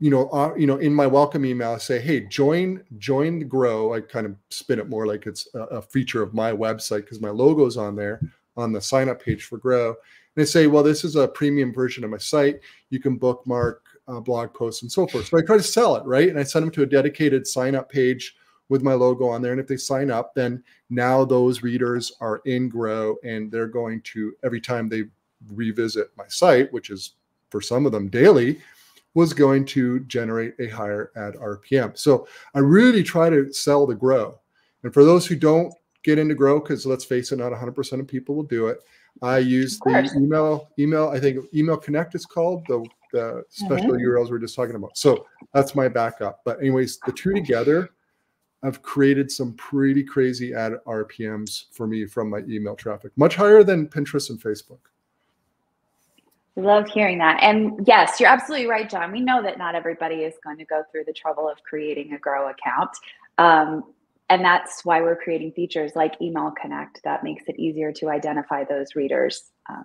you know uh, you know in my welcome email i say hey join join the grow i kind of spin it more like it's a, a feature of my website because my logo's on there on the sign up page for grow and I say, well, this is a premium version of my site. You can bookmark uh, blog posts and so forth. So I try to sell it, right? And I send them to a dedicated sign up page with my logo on there. And if they sign up, then now those readers are in Grow and they're going to, every time they revisit my site, which is for some of them daily, was going to generate a higher ad RPM. So I really try to sell the Grow. And for those who don't get into Grow, because let's face it, not 100% of people will do it. I use the email, email, I think email connect is called the the special mm-hmm. URLs we are just talking about. So that's my backup. But anyways, the two together have created some pretty crazy ad RPMs for me from my email traffic, much higher than Pinterest and Facebook. Love hearing that. And yes, you're absolutely right, Jon. We know that not everybody is going to go through the trouble of creating a Grow account. Um, and that's why we're creating features like Email Connect that makes it easier to identify those readers. Uh,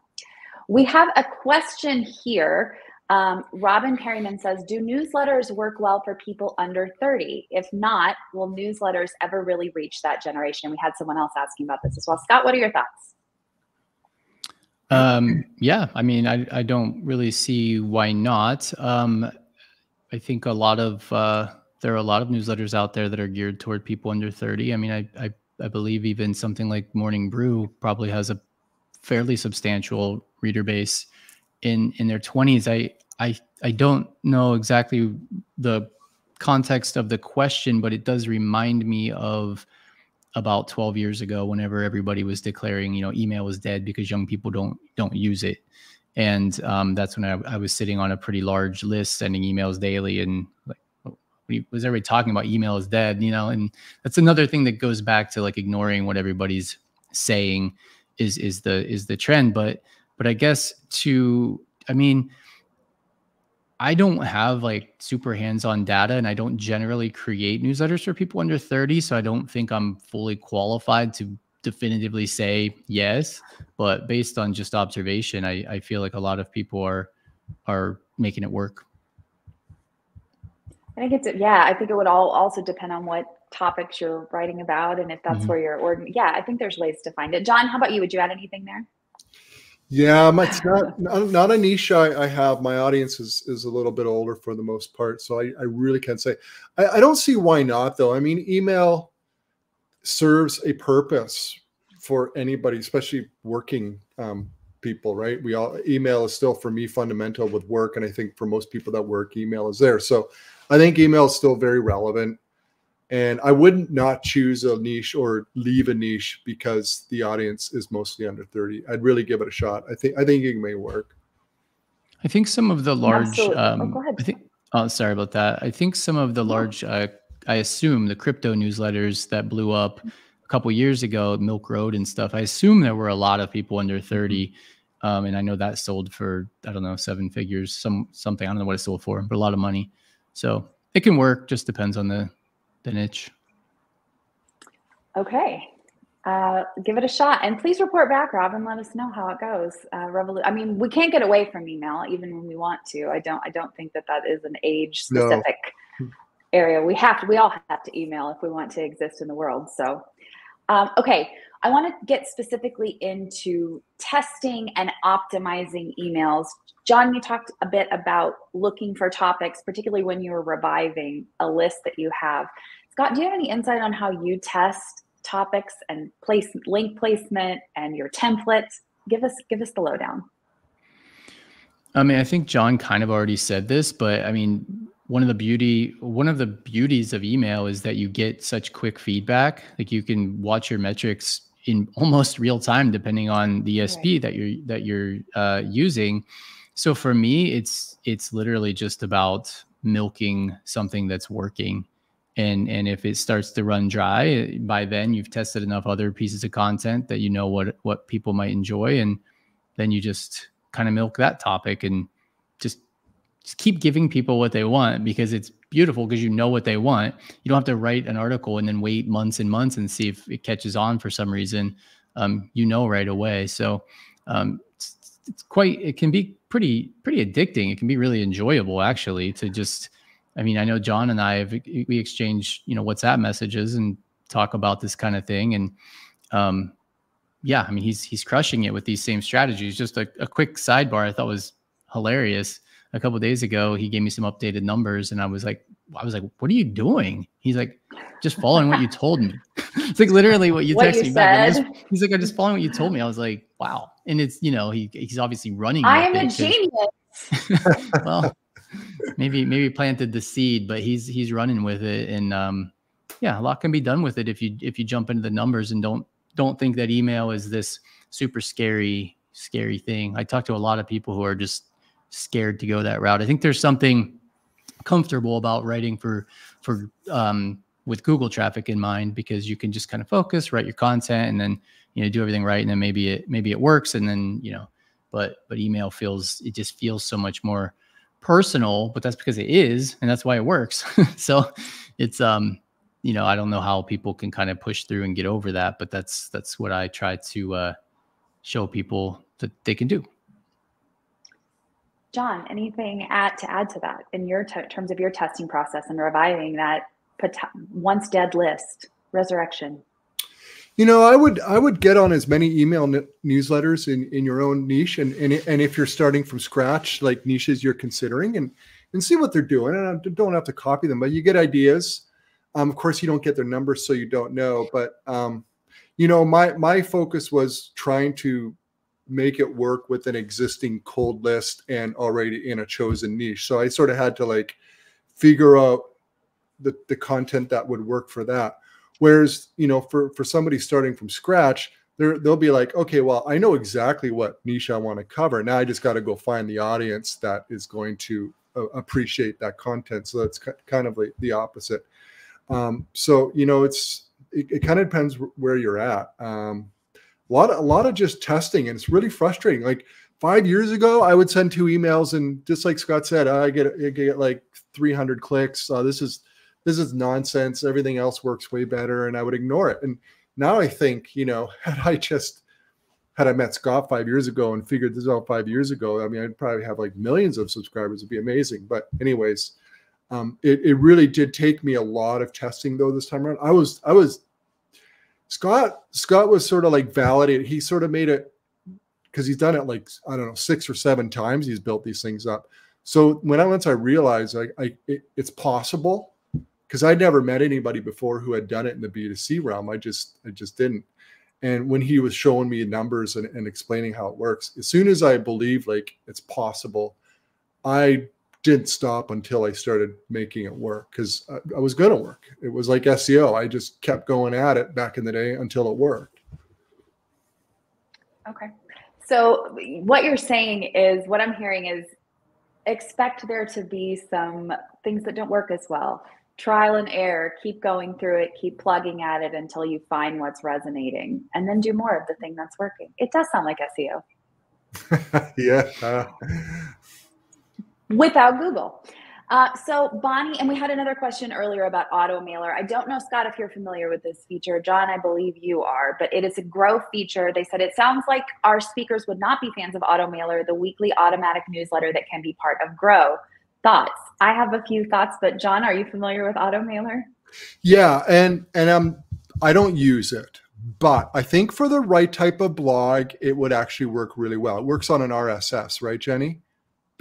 we have a question here um, Robin Perryman says, Do newsletters work well for people under 30? If not, will newsletters ever really reach that generation? We had someone else asking about this as well. Scott, what are your thoughts? Um, yeah, I mean, I, I don't really see why not. Um, I think a lot of, uh, there are a lot of newsletters out there that are geared toward people under 30. I mean, I, I, I believe even something like Morning Brew probably has a fairly substantial reader base in in their 20s i i i don't know exactly the context of the question, but it does remind me of about 12 years ago whenever everybody was declaring, you know, email was dead because young people don't don't use it. And um, that's when I, I was sitting on a pretty large list, sending emails daily, and like was everybody talking about email is dead you know and that's another thing that goes back to like ignoring what everybody's saying is is the is the trend. But but i guess to i mean i don't have like super hands-on data and i don't generally create newsletters for people under 30 so i don't think i'm fully qualified to definitively say yes. But based on just observation i i feel like a lot of people are are making it work I think it's yeah. I think it would all also depend on what topics you're writing about and if that's mm-hmm. where you're or yeah. I think there's ways to find it. Jon, how about you? Would you add anything there? Yeah, it's not not a niche I, I, have. My audience is is a little bit older for the most part, so I, I really can't say. I, I don't see why not though. I mean, email serves a purpose for anybody, especially working um, people, right? We all email is still for me fundamental with work, and I think for most people that work, email is there. So I think email is still very relevant. And I wouldn't not choose a niche or leave a niche because the audience is mostly under 30. I'd really give it a shot. I think I think it may work. I think some of the large oh, um, oh, I think oh sorry about that. I think some of the large uh, I assume the crypto newsletters that blew up a couple years ago, Milk Road and stuff. I assume there were a lot of people under 30. Mm-hmm. Um, and I know that sold for I don't know seven figures, some something I don't know what it sold for, but a lot of money. So it can work, just depends on the, the niche. Okay. Uh, give it a shot and please report back, Robin. Let us know how it goes. Uh, Revolu- I mean, we can't get away from email even when we want to. I don't. I don't think that that is an age specific no. area. We have to. We all have to email if we want to exist in the world. So, um, okay. I want to get specifically into testing and optimizing emails. Jon, you talked a bit about looking for topics, particularly when you're reviving a list that you have. Scott, do you have any insight on how you test topics and place link placement and your templates? Give us give us the lowdown. I mean, I think Jon kind of already said this, but I mean, one of the beauty one of the beauties of email is that you get such quick feedback. Like you can watch your metrics in almost real time, depending on the ESP right. that you're that you're uh, using. So for me, it's it's literally just about milking something that's working. And and if it starts to run dry, by then you've tested enough other pieces of content that you know what what people might enjoy, and then you just kind of milk that topic and just just keep giving people what they want because it's beautiful because you know what they want. You don't have to write an article and then wait months and months and see if it catches on for some reason. Um, you know right away. So um, it's, it's, quite. It can be pretty pretty addicting. It can be really enjoyable actually to just. I mean, I know Jon and I have we exchange you know WhatsApp messages and talk about this kind of thing and. Um, yeah, I mean he's he's crushing it with these same strategies. Just a, a quick sidebar I thought was hilarious a couple days ago, he gave me some updated numbers, and I was like, I was like, "What are you doing?" He's like, "Just following what you told me." it's like literally what you texted me back. Just, he's like, "I'm just following what you told me." I was like, "Wow!" And it's you know he he's obviously running. I am a genius. well, maybe maybe planted the seed, but he's he's running with it, and um, yeah, a lot can be done with it if you if you jump into the numbers and don't don't think that email is this super scary scary thing. I talk to a lot of people who are just scared to go that route. I think there's something comfortable about writing for for um, with Google traffic in mind because you can just kind of focus, write your content, and then you know do everything right, and then maybe it maybe it works, and then you know, but but email feels it just feels so much more personal, but that's because it is, and that's why it works. so it's um you know I don't know how people can kind of push through and get over that, but that's that's what I try to uh, show people that they can do. Jon, anything to add to that in your t- terms of your testing process and reviving that once dead list resurrection? You know, I would I would get on as many email n- newsletters in, in your own niche, and, and and if you're starting from scratch, like niches you're considering, and and see what they're doing. And I don't have to copy them, but you get ideas. Um, of course, you don't get their numbers, so you don't know. But um, you know, my my focus was trying to make it work with an existing cold list and already in a chosen niche. So I sort of had to like figure out the, the content that would work for that. Whereas, you know, for, for somebody starting from scratch, they're, they'll be like, okay, well, I know exactly what niche I want to cover. Now I just got to go find the audience that is going to uh, appreciate that content. So that's kind of like the opposite. Um, so, you know, it's, it, it kind of depends where you're at. Um, a lot of, a lot of just testing and it's really frustrating. Like five years ago, I would send two emails and just like Scott said, I get, I get like 300 clicks. Uh, this is, this is nonsense. Everything else works way better. And I would ignore it. And now I think, you know, had I just had I met Scott five years ago and figured this out five years ago, I mean, I'd probably have like millions of subscribers. It'd be amazing. But anyways, um, it, it really did take me a lot of testing though this time around. I was I was Scott Scott was sort of like validated. He sort of made it because he's done it like I don't know six or seven times. He's built these things up. So when I once I realized I, I it, it's possible because I'd never met anybody before who had done it in the B2C realm. I just I just didn't. And when he was showing me numbers and, and explaining how it works, as soon as I believed like it's possible, I didn't stop until I started making it work because I, I, was going to work. It was like SEO. I just kept going at it back in the day until it worked. Okay. So what you're saying is what I'm hearing is expect there to be some things that don't work as well trial and error, keep going through it, keep plugging at it until you find what's resonating, and then do more of the thing that's working. It does sound like SEO. yeah. Without Google. Uh, so Bonnie, and we had another question earlier about auto mailer. I don't know, Scott, if you're familiar with this feature. Jon, I believe you are, but it is a grow feature. They said it sounds like our speakers would not be fans of auto mailer, the weekly automatic newsletter that can be part of grow thoughts. I have a few thoughts, but Jon, are you familiar with AutoMailer? Yeah, and and um, I don't use it, but I think for the right type of blog, it would actually work really well. It works on an RSS, right, Jenny?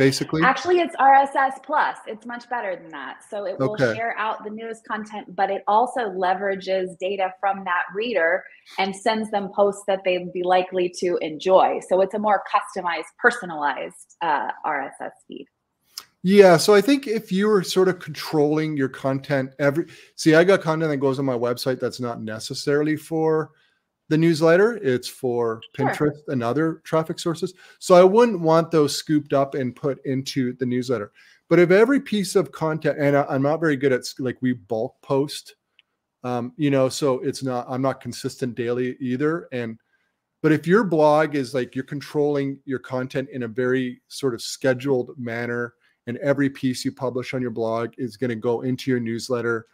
Basically, actually, it's RSS plus. It's much better than that. So it will okay. share out the newest content, but it also leverages data from that reader and sends them posts that they'd be likely to enjoy. So it's a more customized, personalized uh, RSS feed. Yeah, so I think if you were sort of controlling your content every see, I got content that goes on my website that's not necessarily for the newsletter, it's for sure. Pinterest and other traffic sources. So I wouldn't want those scooped up and put into the newsletter. But if every piece of content, and I, am not very good at like we bulk post, um, you know, so it's not I'm not consistent daily either. And but if your blog is like you're controlling your content in a very sort of scheduled manner and every piece you publish on your blog is going to go into your newsletter.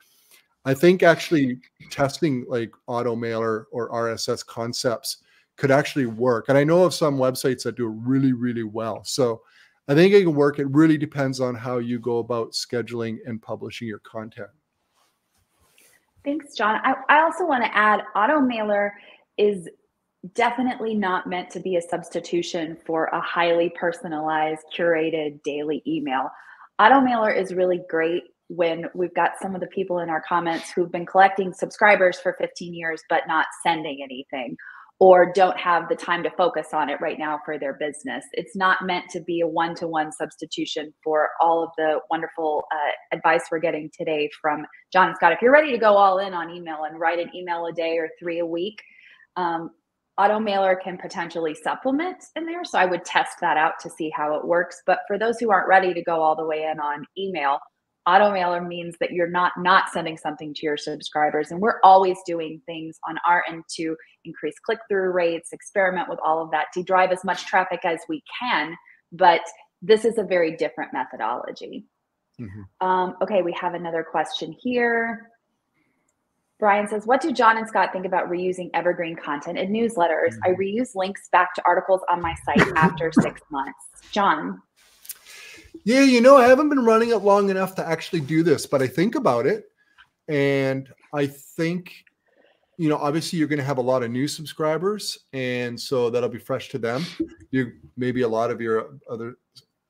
I think actually testing like auto mailer or RSS concepts could actually work. And I know of some websites that do it really, really well. So I think it can work. It really depends on how you go about scheduling and publishing your content. Thanks, Jon. I, I also want to add auto mailer is definitely not meant to be a substitution for a highly personalized, curated daily email. Automailer is really great when we've got some of the people in our comments who've been collecting subscribers for 15 years but not sending anything or don't have the time to focus on it right now for their business. It's not meant to be a one to one substitution for all of the wonderful uh, advice we're getting today from Jon and Scott. If you're ready to go all in on email and write an email a day or three a week, um, auto mailer can potentially supplement in there. So I would test that out to see how it works. But for those who aren't ready to go all the way in on email, auto mailer means that you're not not sending something to your subscribers. And we're always doing things on our end to increase click through rates, experiment with all of that to drive as much traffic as we can. But this is a very different methodology. Mm-hmm. Um, okay, we have another question here. Brian says, What do Jon and Scott think about reusing evergreen content in newsletters? I mm-hmm. reuse links back to articles on my site after six months. Jon. Yeah, you know, I haven't been running it long enough to actually do this, but I think about it. And I think, you know, obviously you're going to have a lot of new subscribers. And so that'll be fresh to them. You maybe a lot of your other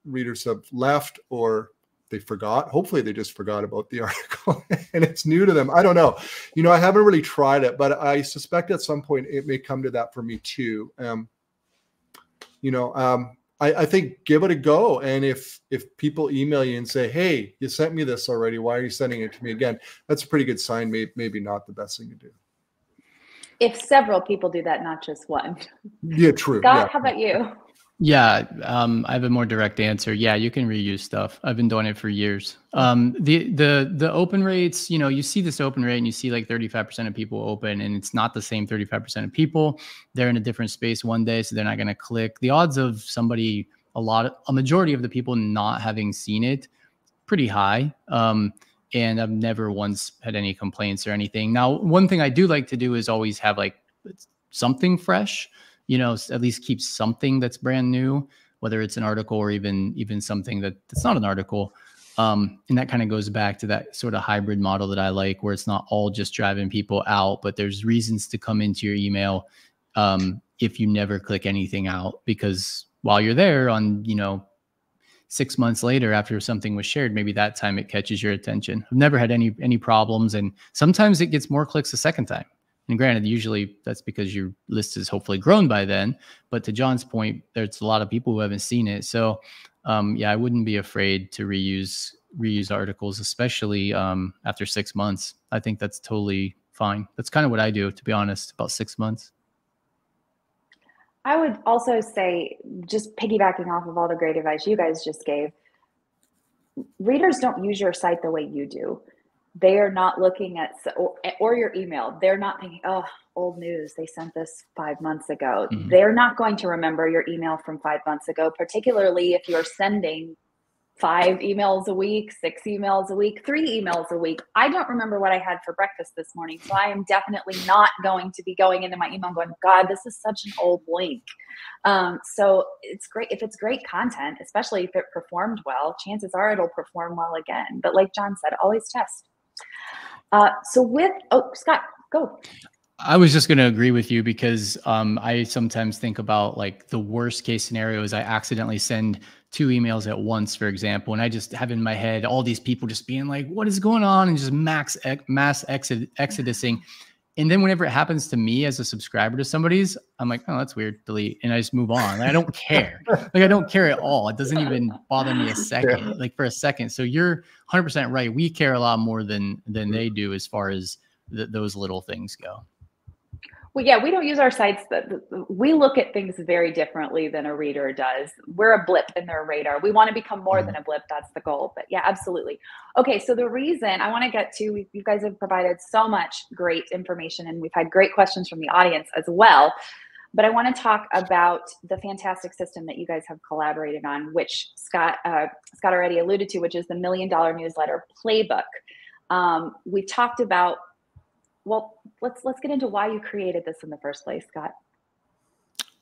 readers have left or they forgot. Hopefully, they just forgot about the article and it's new to them. I don't know. You know, I haven't really tried it, but I suspect at some point it may come to that for me too. Um, you know, um, I, I think give it a go. And if if people email you and say, "Hey, you sent me this already. Why are you sending it to me again?" That's a pretty good sign. Maybe maybe not the best thing to do. If several people do that, not just one. Yeah, true. Scott, yeah. how about you? Yeah, um, I have a more direct answer. Yeah, you can reuse stuff. I've been doing it for years. Um, the the the open rates, you know, you see this open rate and you see like 35% of people open, and it's not the same 35% of people. They're in a different space one day, so they're not going to click. The odds of somebody, a lot, of, a majority of the people not having seen it, pretty high. Um, and I've never once had any complaints or anything. Now, one thing I do like to do is always have like something fresh you know at least keep something that's brand new whether it's an article or even even something that that's not an article. Um, and that kind of goes back to that sort of hybrid model that i like where it's not all just driving people out but there's reasons to come into your email um, if you never click anything out because while you're there on you know six months later after something was shared maybe that time it catches your attention. I've never had any any problems and sometimes it gets more clicks the second time and granted, usually that's because your list is hopefully grown by then. But to Jon's point, there's a lot of people who haven't seen it. So um, yeah, I wouldn't be afraid to reuse reuse articles, especially um, after six months. I think that's totally fine. That's kind of what I do, to be honest, about six months. I would also say, just piggybacking off of all the great advice you guys just gave, readers don't use your site the way you do they are not looking at or, or, your email. They're not thinking oh old news. They sent this five months ago. Mm-hmm. they're not going to remember your email from five months ago particularly if you're sending five emails a week six emails a week three emails a week. I don't remember what i had for breakfast this morning so i am definitely not going to be going into my email going god this is such an old link. Um, so it's great if it's great content especially if it performed well chances are it'll perform well again. But like jon said always test uh, so with oh Scott, go. I was just going to agree with you because um, I sometimes think about like the worst case scenario is I accidentally send two emails at once, for example, and I just have in my head all these people just being like, "What is going on?" and just max mass exit exodusing. And then whenever it happens to me as a subscriber to somebody's, I'm like, oh, that's weird, delete. And I just move on. Like, I don't care. like I don't care at all. It doesn't even bother me a second, yeah. like for a second. So you're 100% right. We care a lot more than than mm-hmm. they do as far as th- those little things go. Well, yeah, we don't use our sites. That we look at things very differently than a reader does. We're a blip in their radar. We want to become more than mm-hmm. a blip. That's the goal. But yeah, absolutely. Okay, so the reason I want to get to, you guys have provided so much great information, and we've had great questions from the audience as well. But I want to talk about the fantastic system that you guys have collaborated on, which Scott uh, Scott already alluded to, which is the Million Dollar Newsletter Playbook. Um, we've talked about well, let's let's get into why you created this in the first place, Scott.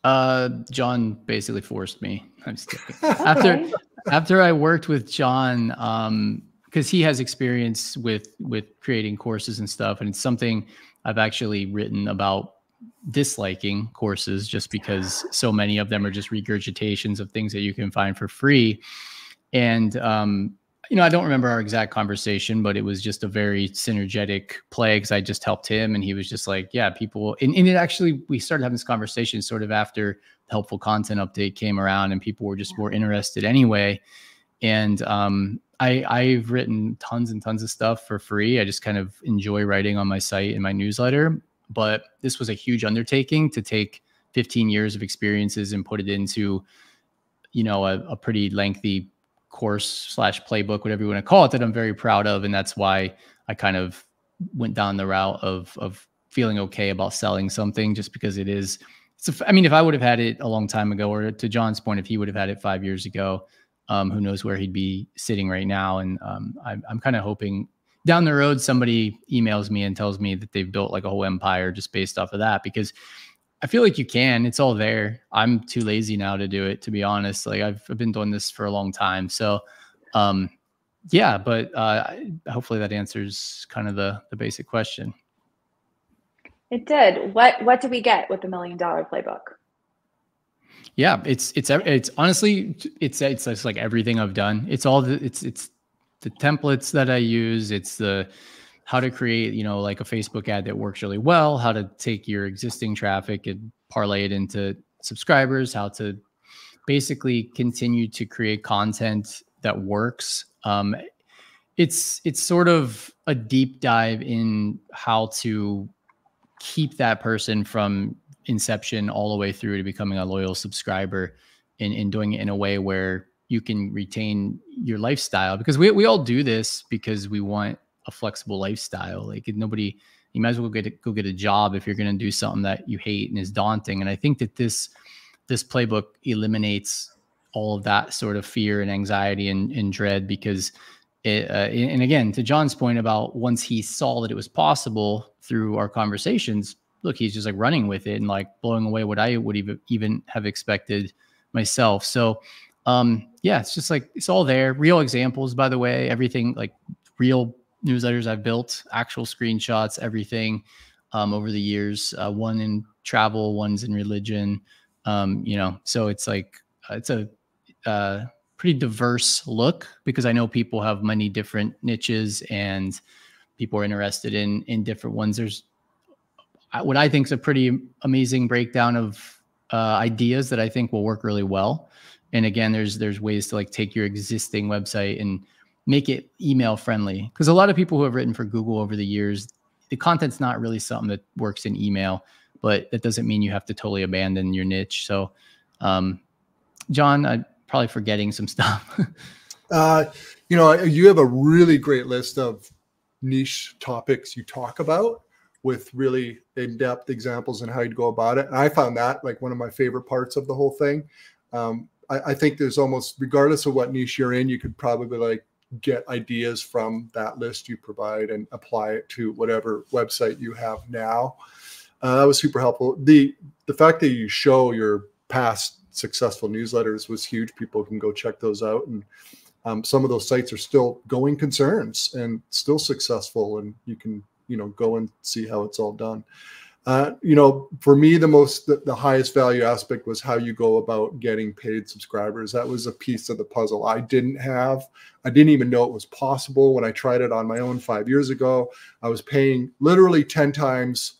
Uh, Jon basically forced me. I'm just kidding. okay. After after I worked with Jon, um, because he has experience with with creating courses and stuff, and it's something I've actually written about disliking courses just because so many of them are just regurgitations of things that you can find for free. And um, you know, I don't remember our exact conversation, but it was just a very synergetic play because I just helped him and he was just like, yeah, people, and, and, it actually, we started having this conversation sort of after the helpful content update came around and people were just more interested anyway. And um, I, I've written tons and tons of stuff for free. I just kind of enjoy writing on my site and my newsletter. But this was a huge undertaking to take 15 years of experiences and put it into, you know, a, a pretty lengthy course slash playbook, whatever you want to call it, that I'm very proud of, and that's why I kind of went down the route of of feeling okay about selling something, just because it is. It's I mean, if I would have had it a long time ago, or to Jon's point, if he would have had it five years ago, um, who knows where he'd be sitting right now? And um, I'm I'm kind of hoping down the road somebody emails me and tells me that they've built like a whole empire just based off of that because I feel like you can. It's all there. I'm too lazy now to do it, to be honest. Like I've, I've been doing this for a long time. So, um, yeah, but uh, hopefully that answers kind of the the basic question. It did. What what do we get with the million dollar playbook? Yeah, it's it's it's honestly it's it's, it's like everything I've done. It's all the it's it's the templates that I use. It's the how to create, you know, like a Facebook ad that works really well, how to take your existing traffic and parlay it into subscribers, how to basically continue to create content that works. Um, it's it's sort of a deep dive in how to keep that person from inception all the way through to becoming a loyal subscriber and, and doing it in a way where you can retain your lifestyle because we, we all do this because we want a flexible lifestyle. Like nobody you might as well get a, go get a job if you're going to do something that you hate and is daunting. And i think that this this playbook eliminates all of that sort of fear and anxiety and, and dread because it, uh, and again to jon's point about once he saw that it was possible through our conversations look he's just like running with it and like blowing away what i would even even have expected myself. So um yeah it's just like it's all there. Real examples by the way everything like real newsletters i've built actual screenshots everything um, over the years uh, one in travel one's in religion um, you know so it's like it's a uh, pretty diverse look because i know people have many different niches and people are interested in in different ones. There's what i think is a pretty amazing breakdown of uh, ideas that i think will work really well. And again there's there's ways to like take your existing website and make it email friendly. Because a lot of people who have written for google over the years the content's not really something that works in email but that doesn't mean you have to totally abandon your niche. So um, jon i'm probably forgetting some stuff. Uh, you know you have a really great list of niche topics you talk about with really in-depth examples and how you'd go about it. And i found that like one of my favorite parts of the whole thing. Um, I, I, think there's almost regardless of what niche you're in, you could probably like get ideas from that list you provide and apply it to whatever website you have now. Uh, that was super helpful. The the fact that you show your past successful newsletters was huge. People can go check those out, and um, some of those sites are still going concerns and still successful, and you can you know go and see how it's all done. Uh, you know, for me, the most the, the, highest value aspect was how you go about getting paid subscribers. That was a piece of the puzzle I didn't have. I didn't even know it was possible when I tried it on my own five years ago. I was paying literally ten times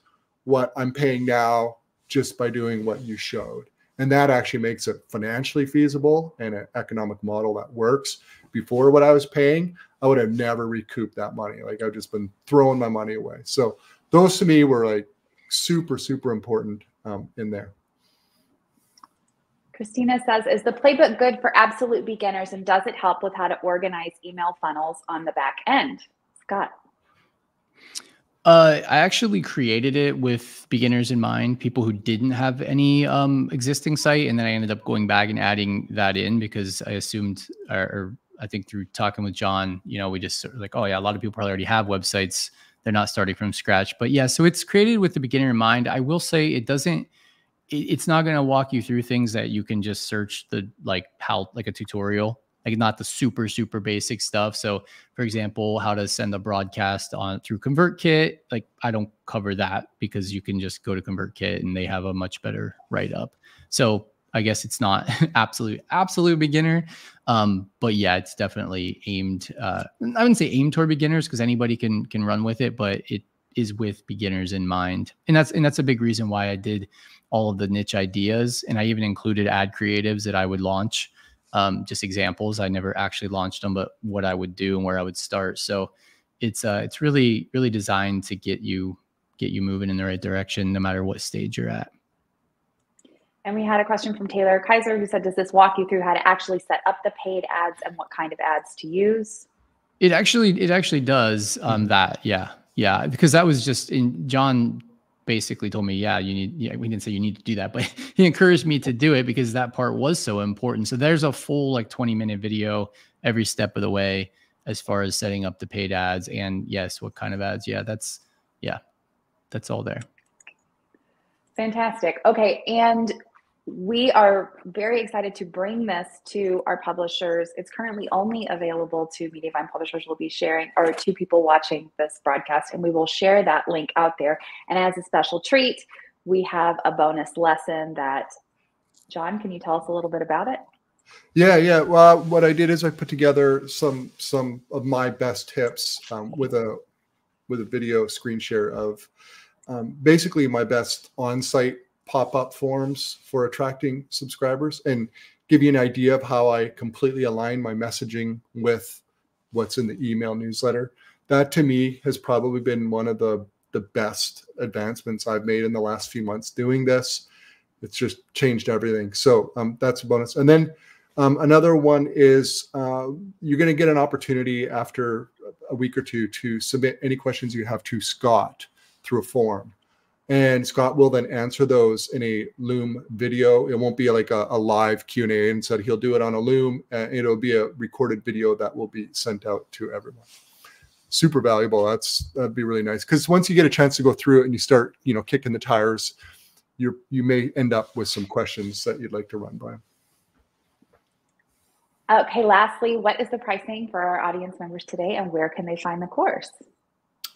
what I'm paying now just by doing what you showed, and that actually makes it financially feasible and an economic model that works. Before what I was paying, I would have never recouped that money. Like I've just been throwing my money away. So those to me were like super, super important um, in there. Christina says, is the playbook good for absolute beginners and does it help with how to organize email funnels on the back end? Scott. Uh, I actually created it with beginners in mind, people who didn't have any um, existing site, and then I ended up going back and adding that in because I assumed, or, or I think through talking with Jon, you know, we just sort of like, oh yeah, a lot of people probably already have websites they're not starting from scratch. But yeah, so it's created with the beginner in mind. I will say it doesn't it's not going to walk you through things that you can just search the like how like a tutorial like not the super super basic stuff so for example how to send a broadcast on through convertkit like i don't cover that because you can just go to convertkit and they have a much better write up so I guess it's not absolute absolute beginner, um, but yeah, it's definitely aimed. Uh, I wouldn't say aimed toward beginners because anybody can can run with it, but it is with beginners in mind, and that's and that's a big reason why I did all of the niche ideas, and I even included ad creatives that I would launch. Um, just examples. I never actually launched them, but what I would do and where I would start. So it's uh, it's really really designed to get you get you moving in the right direction, no matter what stage you're at. And we had a question from Taylor Kaiser who said, Does this walk you through how to actually set up the paid ads and what kind of ads to use? It actually it actually does um, mm-hmm. that. Yeah. Yeah. Because that was just in Jon basically told me, yeah, you need, yeah, we didn't say you need to do that, but he encouraged me to do it because that part was so important. So there's a full like 20 minute video every step of the way as far as setting up the paid ads and yes, what kind of ads. Yeah, that's, yeah, that's all there. Fantastic. Okay. And we are very excited to bring this to our publishers. It's currently only available to Mediavine publishers. We'll be sharing, or to people watching this broadcast, and we will share that link out there. And as a special treat, we have a bonus lesson that, Jon, can you tell us a little bit about it? Yeah, yeah. Well, what I did is I put together some some of my best tips um, with a with a video screen share of um, basically my best on-site pop-up forms for attracting subscribers and give you an idea of how I completely align my messaging with what's in the email newsletter. That to me has probably been one of the the best advancements I've made in the last few months doing this. It's just changed everything. So um, that's a bonus. And then um, another one is uh, you're going to get an opportunity after a week or two to submit any questions you have to Scott through a form. And Scott will then answer those in a Loom video. It won't be like a, a live Q&A. Instead, he'll do it on a Loom. And it'll be a recorded video that will be sent out to everyone. Super valuable. That's that'd be really nice because once you get a chance to go through it and you start, you know, kicking the tires, you you may end up with some questions that you'd like to run by. Okay, lastly, what is the pricing for our audience members today and where can they find the course?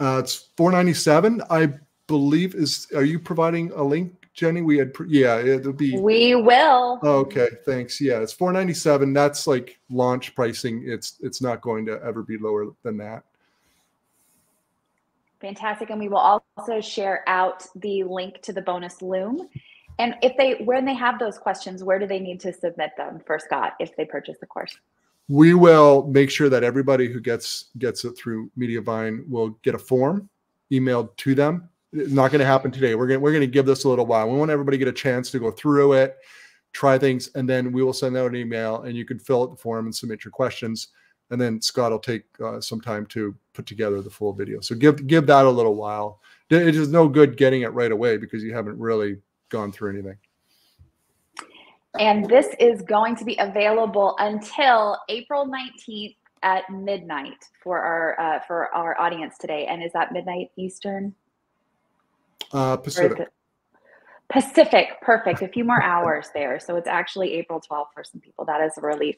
Uh, it's 497. I believe is are you providing a link, Jenny? We had yeah, it'll be We will. Okay, thanks. Yeah, it's 497. That's like launch pricing. It's it's not going to ever be lower than that. Fantastic. And we will also share out the link to the bonus loom and if they, when they have those questions, where do they need to submit them for Scott if they purchase the course? We will make sure that everybody who gets gets it through Mediavine will get a form emailed to them. Not going to happen today. We're going we're going to give this a little while. We want everybody to get a chance to go through it, try things, and then we will send out an email, and you can fill out the form and submit your questions. And then Scott will take uh, some time to put together the full video. So give give that a little while. It is no good getting it right away because you haven't really gone through anything. And this is going to be available until April 19th at midnight for our uh, for our audience today. And is that midnight Eastern? Uh, Pacific. Pacific, perfect. A few more hours there. So it's actually April 12th for some people. That is a relief.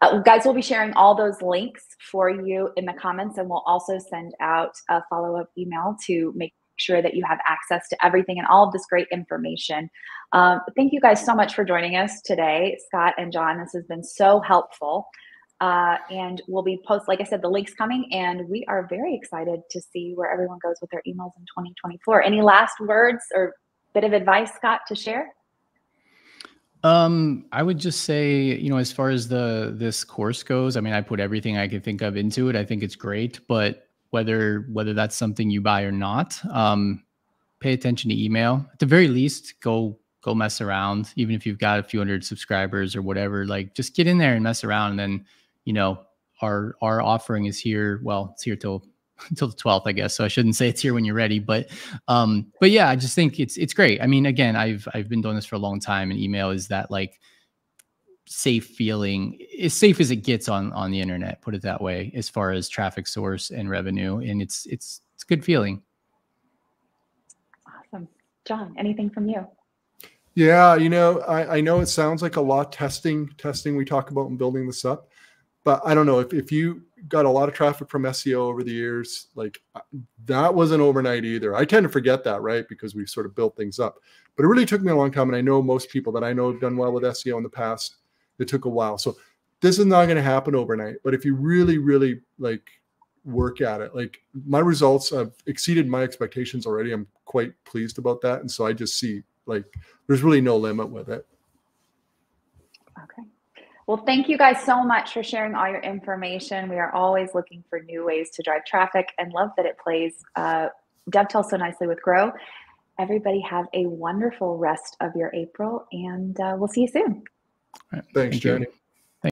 Uh, guys, we'll be sharing all those links for you in the comments, and we'll also send out a follow up email to make sure that you have access to everything and all of this great information. Um, thank you guys so much for joining us today, Scott and Jon. This has been so helpful. Uh, and we'll be post, like I said, the links coming, and we are very excited to see where everyone goes with their emails in 2024. Any last words or bit of advice, Scott, to share? Um, I would just say, you know, as far as the this course goes, I mean, I put everything I could think of into it. I think it's great, but whether whether that's something you buy or not. Um, pay attention to email. At the very least, go go mess around. Even if you've got a few hundred subscribers or whatever, like just get in there and mess around. And then, you know, our our offering is here. Well, it's here till until the 12th, I guess. So I shouldn't say it's here when you're ready, but um, but yeah, I just think it's it's great. I mean, again, I've I've been doing this for a long time, and email is that like safe feeling as safe as it gets on on the internet put it that way as far as traffic source and revenue and it's it's it's good feeling awesome jon anything from you yeah you know i i know it sounds like a lot testing testing we talk about and building this up but i don't know if, if you got a lot of traffic from seo over the years like uh, that wasn't overnight either i tend to forget that right because we've sort of built things up but it really took me a long time and i know most people that i know have done well with seo in the past it took a while. So this is not going to happen overnight. But if you really, really like work at it, like my results have exceeded my expectations already. I'm quite pleased about that. And so I just see like there's really no limit with it. Okay. Well, thank you guys so much for sharing all your information. We are always looking for new ways to drive traffic and love that it plays uh, dovetails so nicely with Grow. Everybody have a wonderful rest of your April, and uh, we'll see you soon. Right. Thanks, Thank Jenny. You.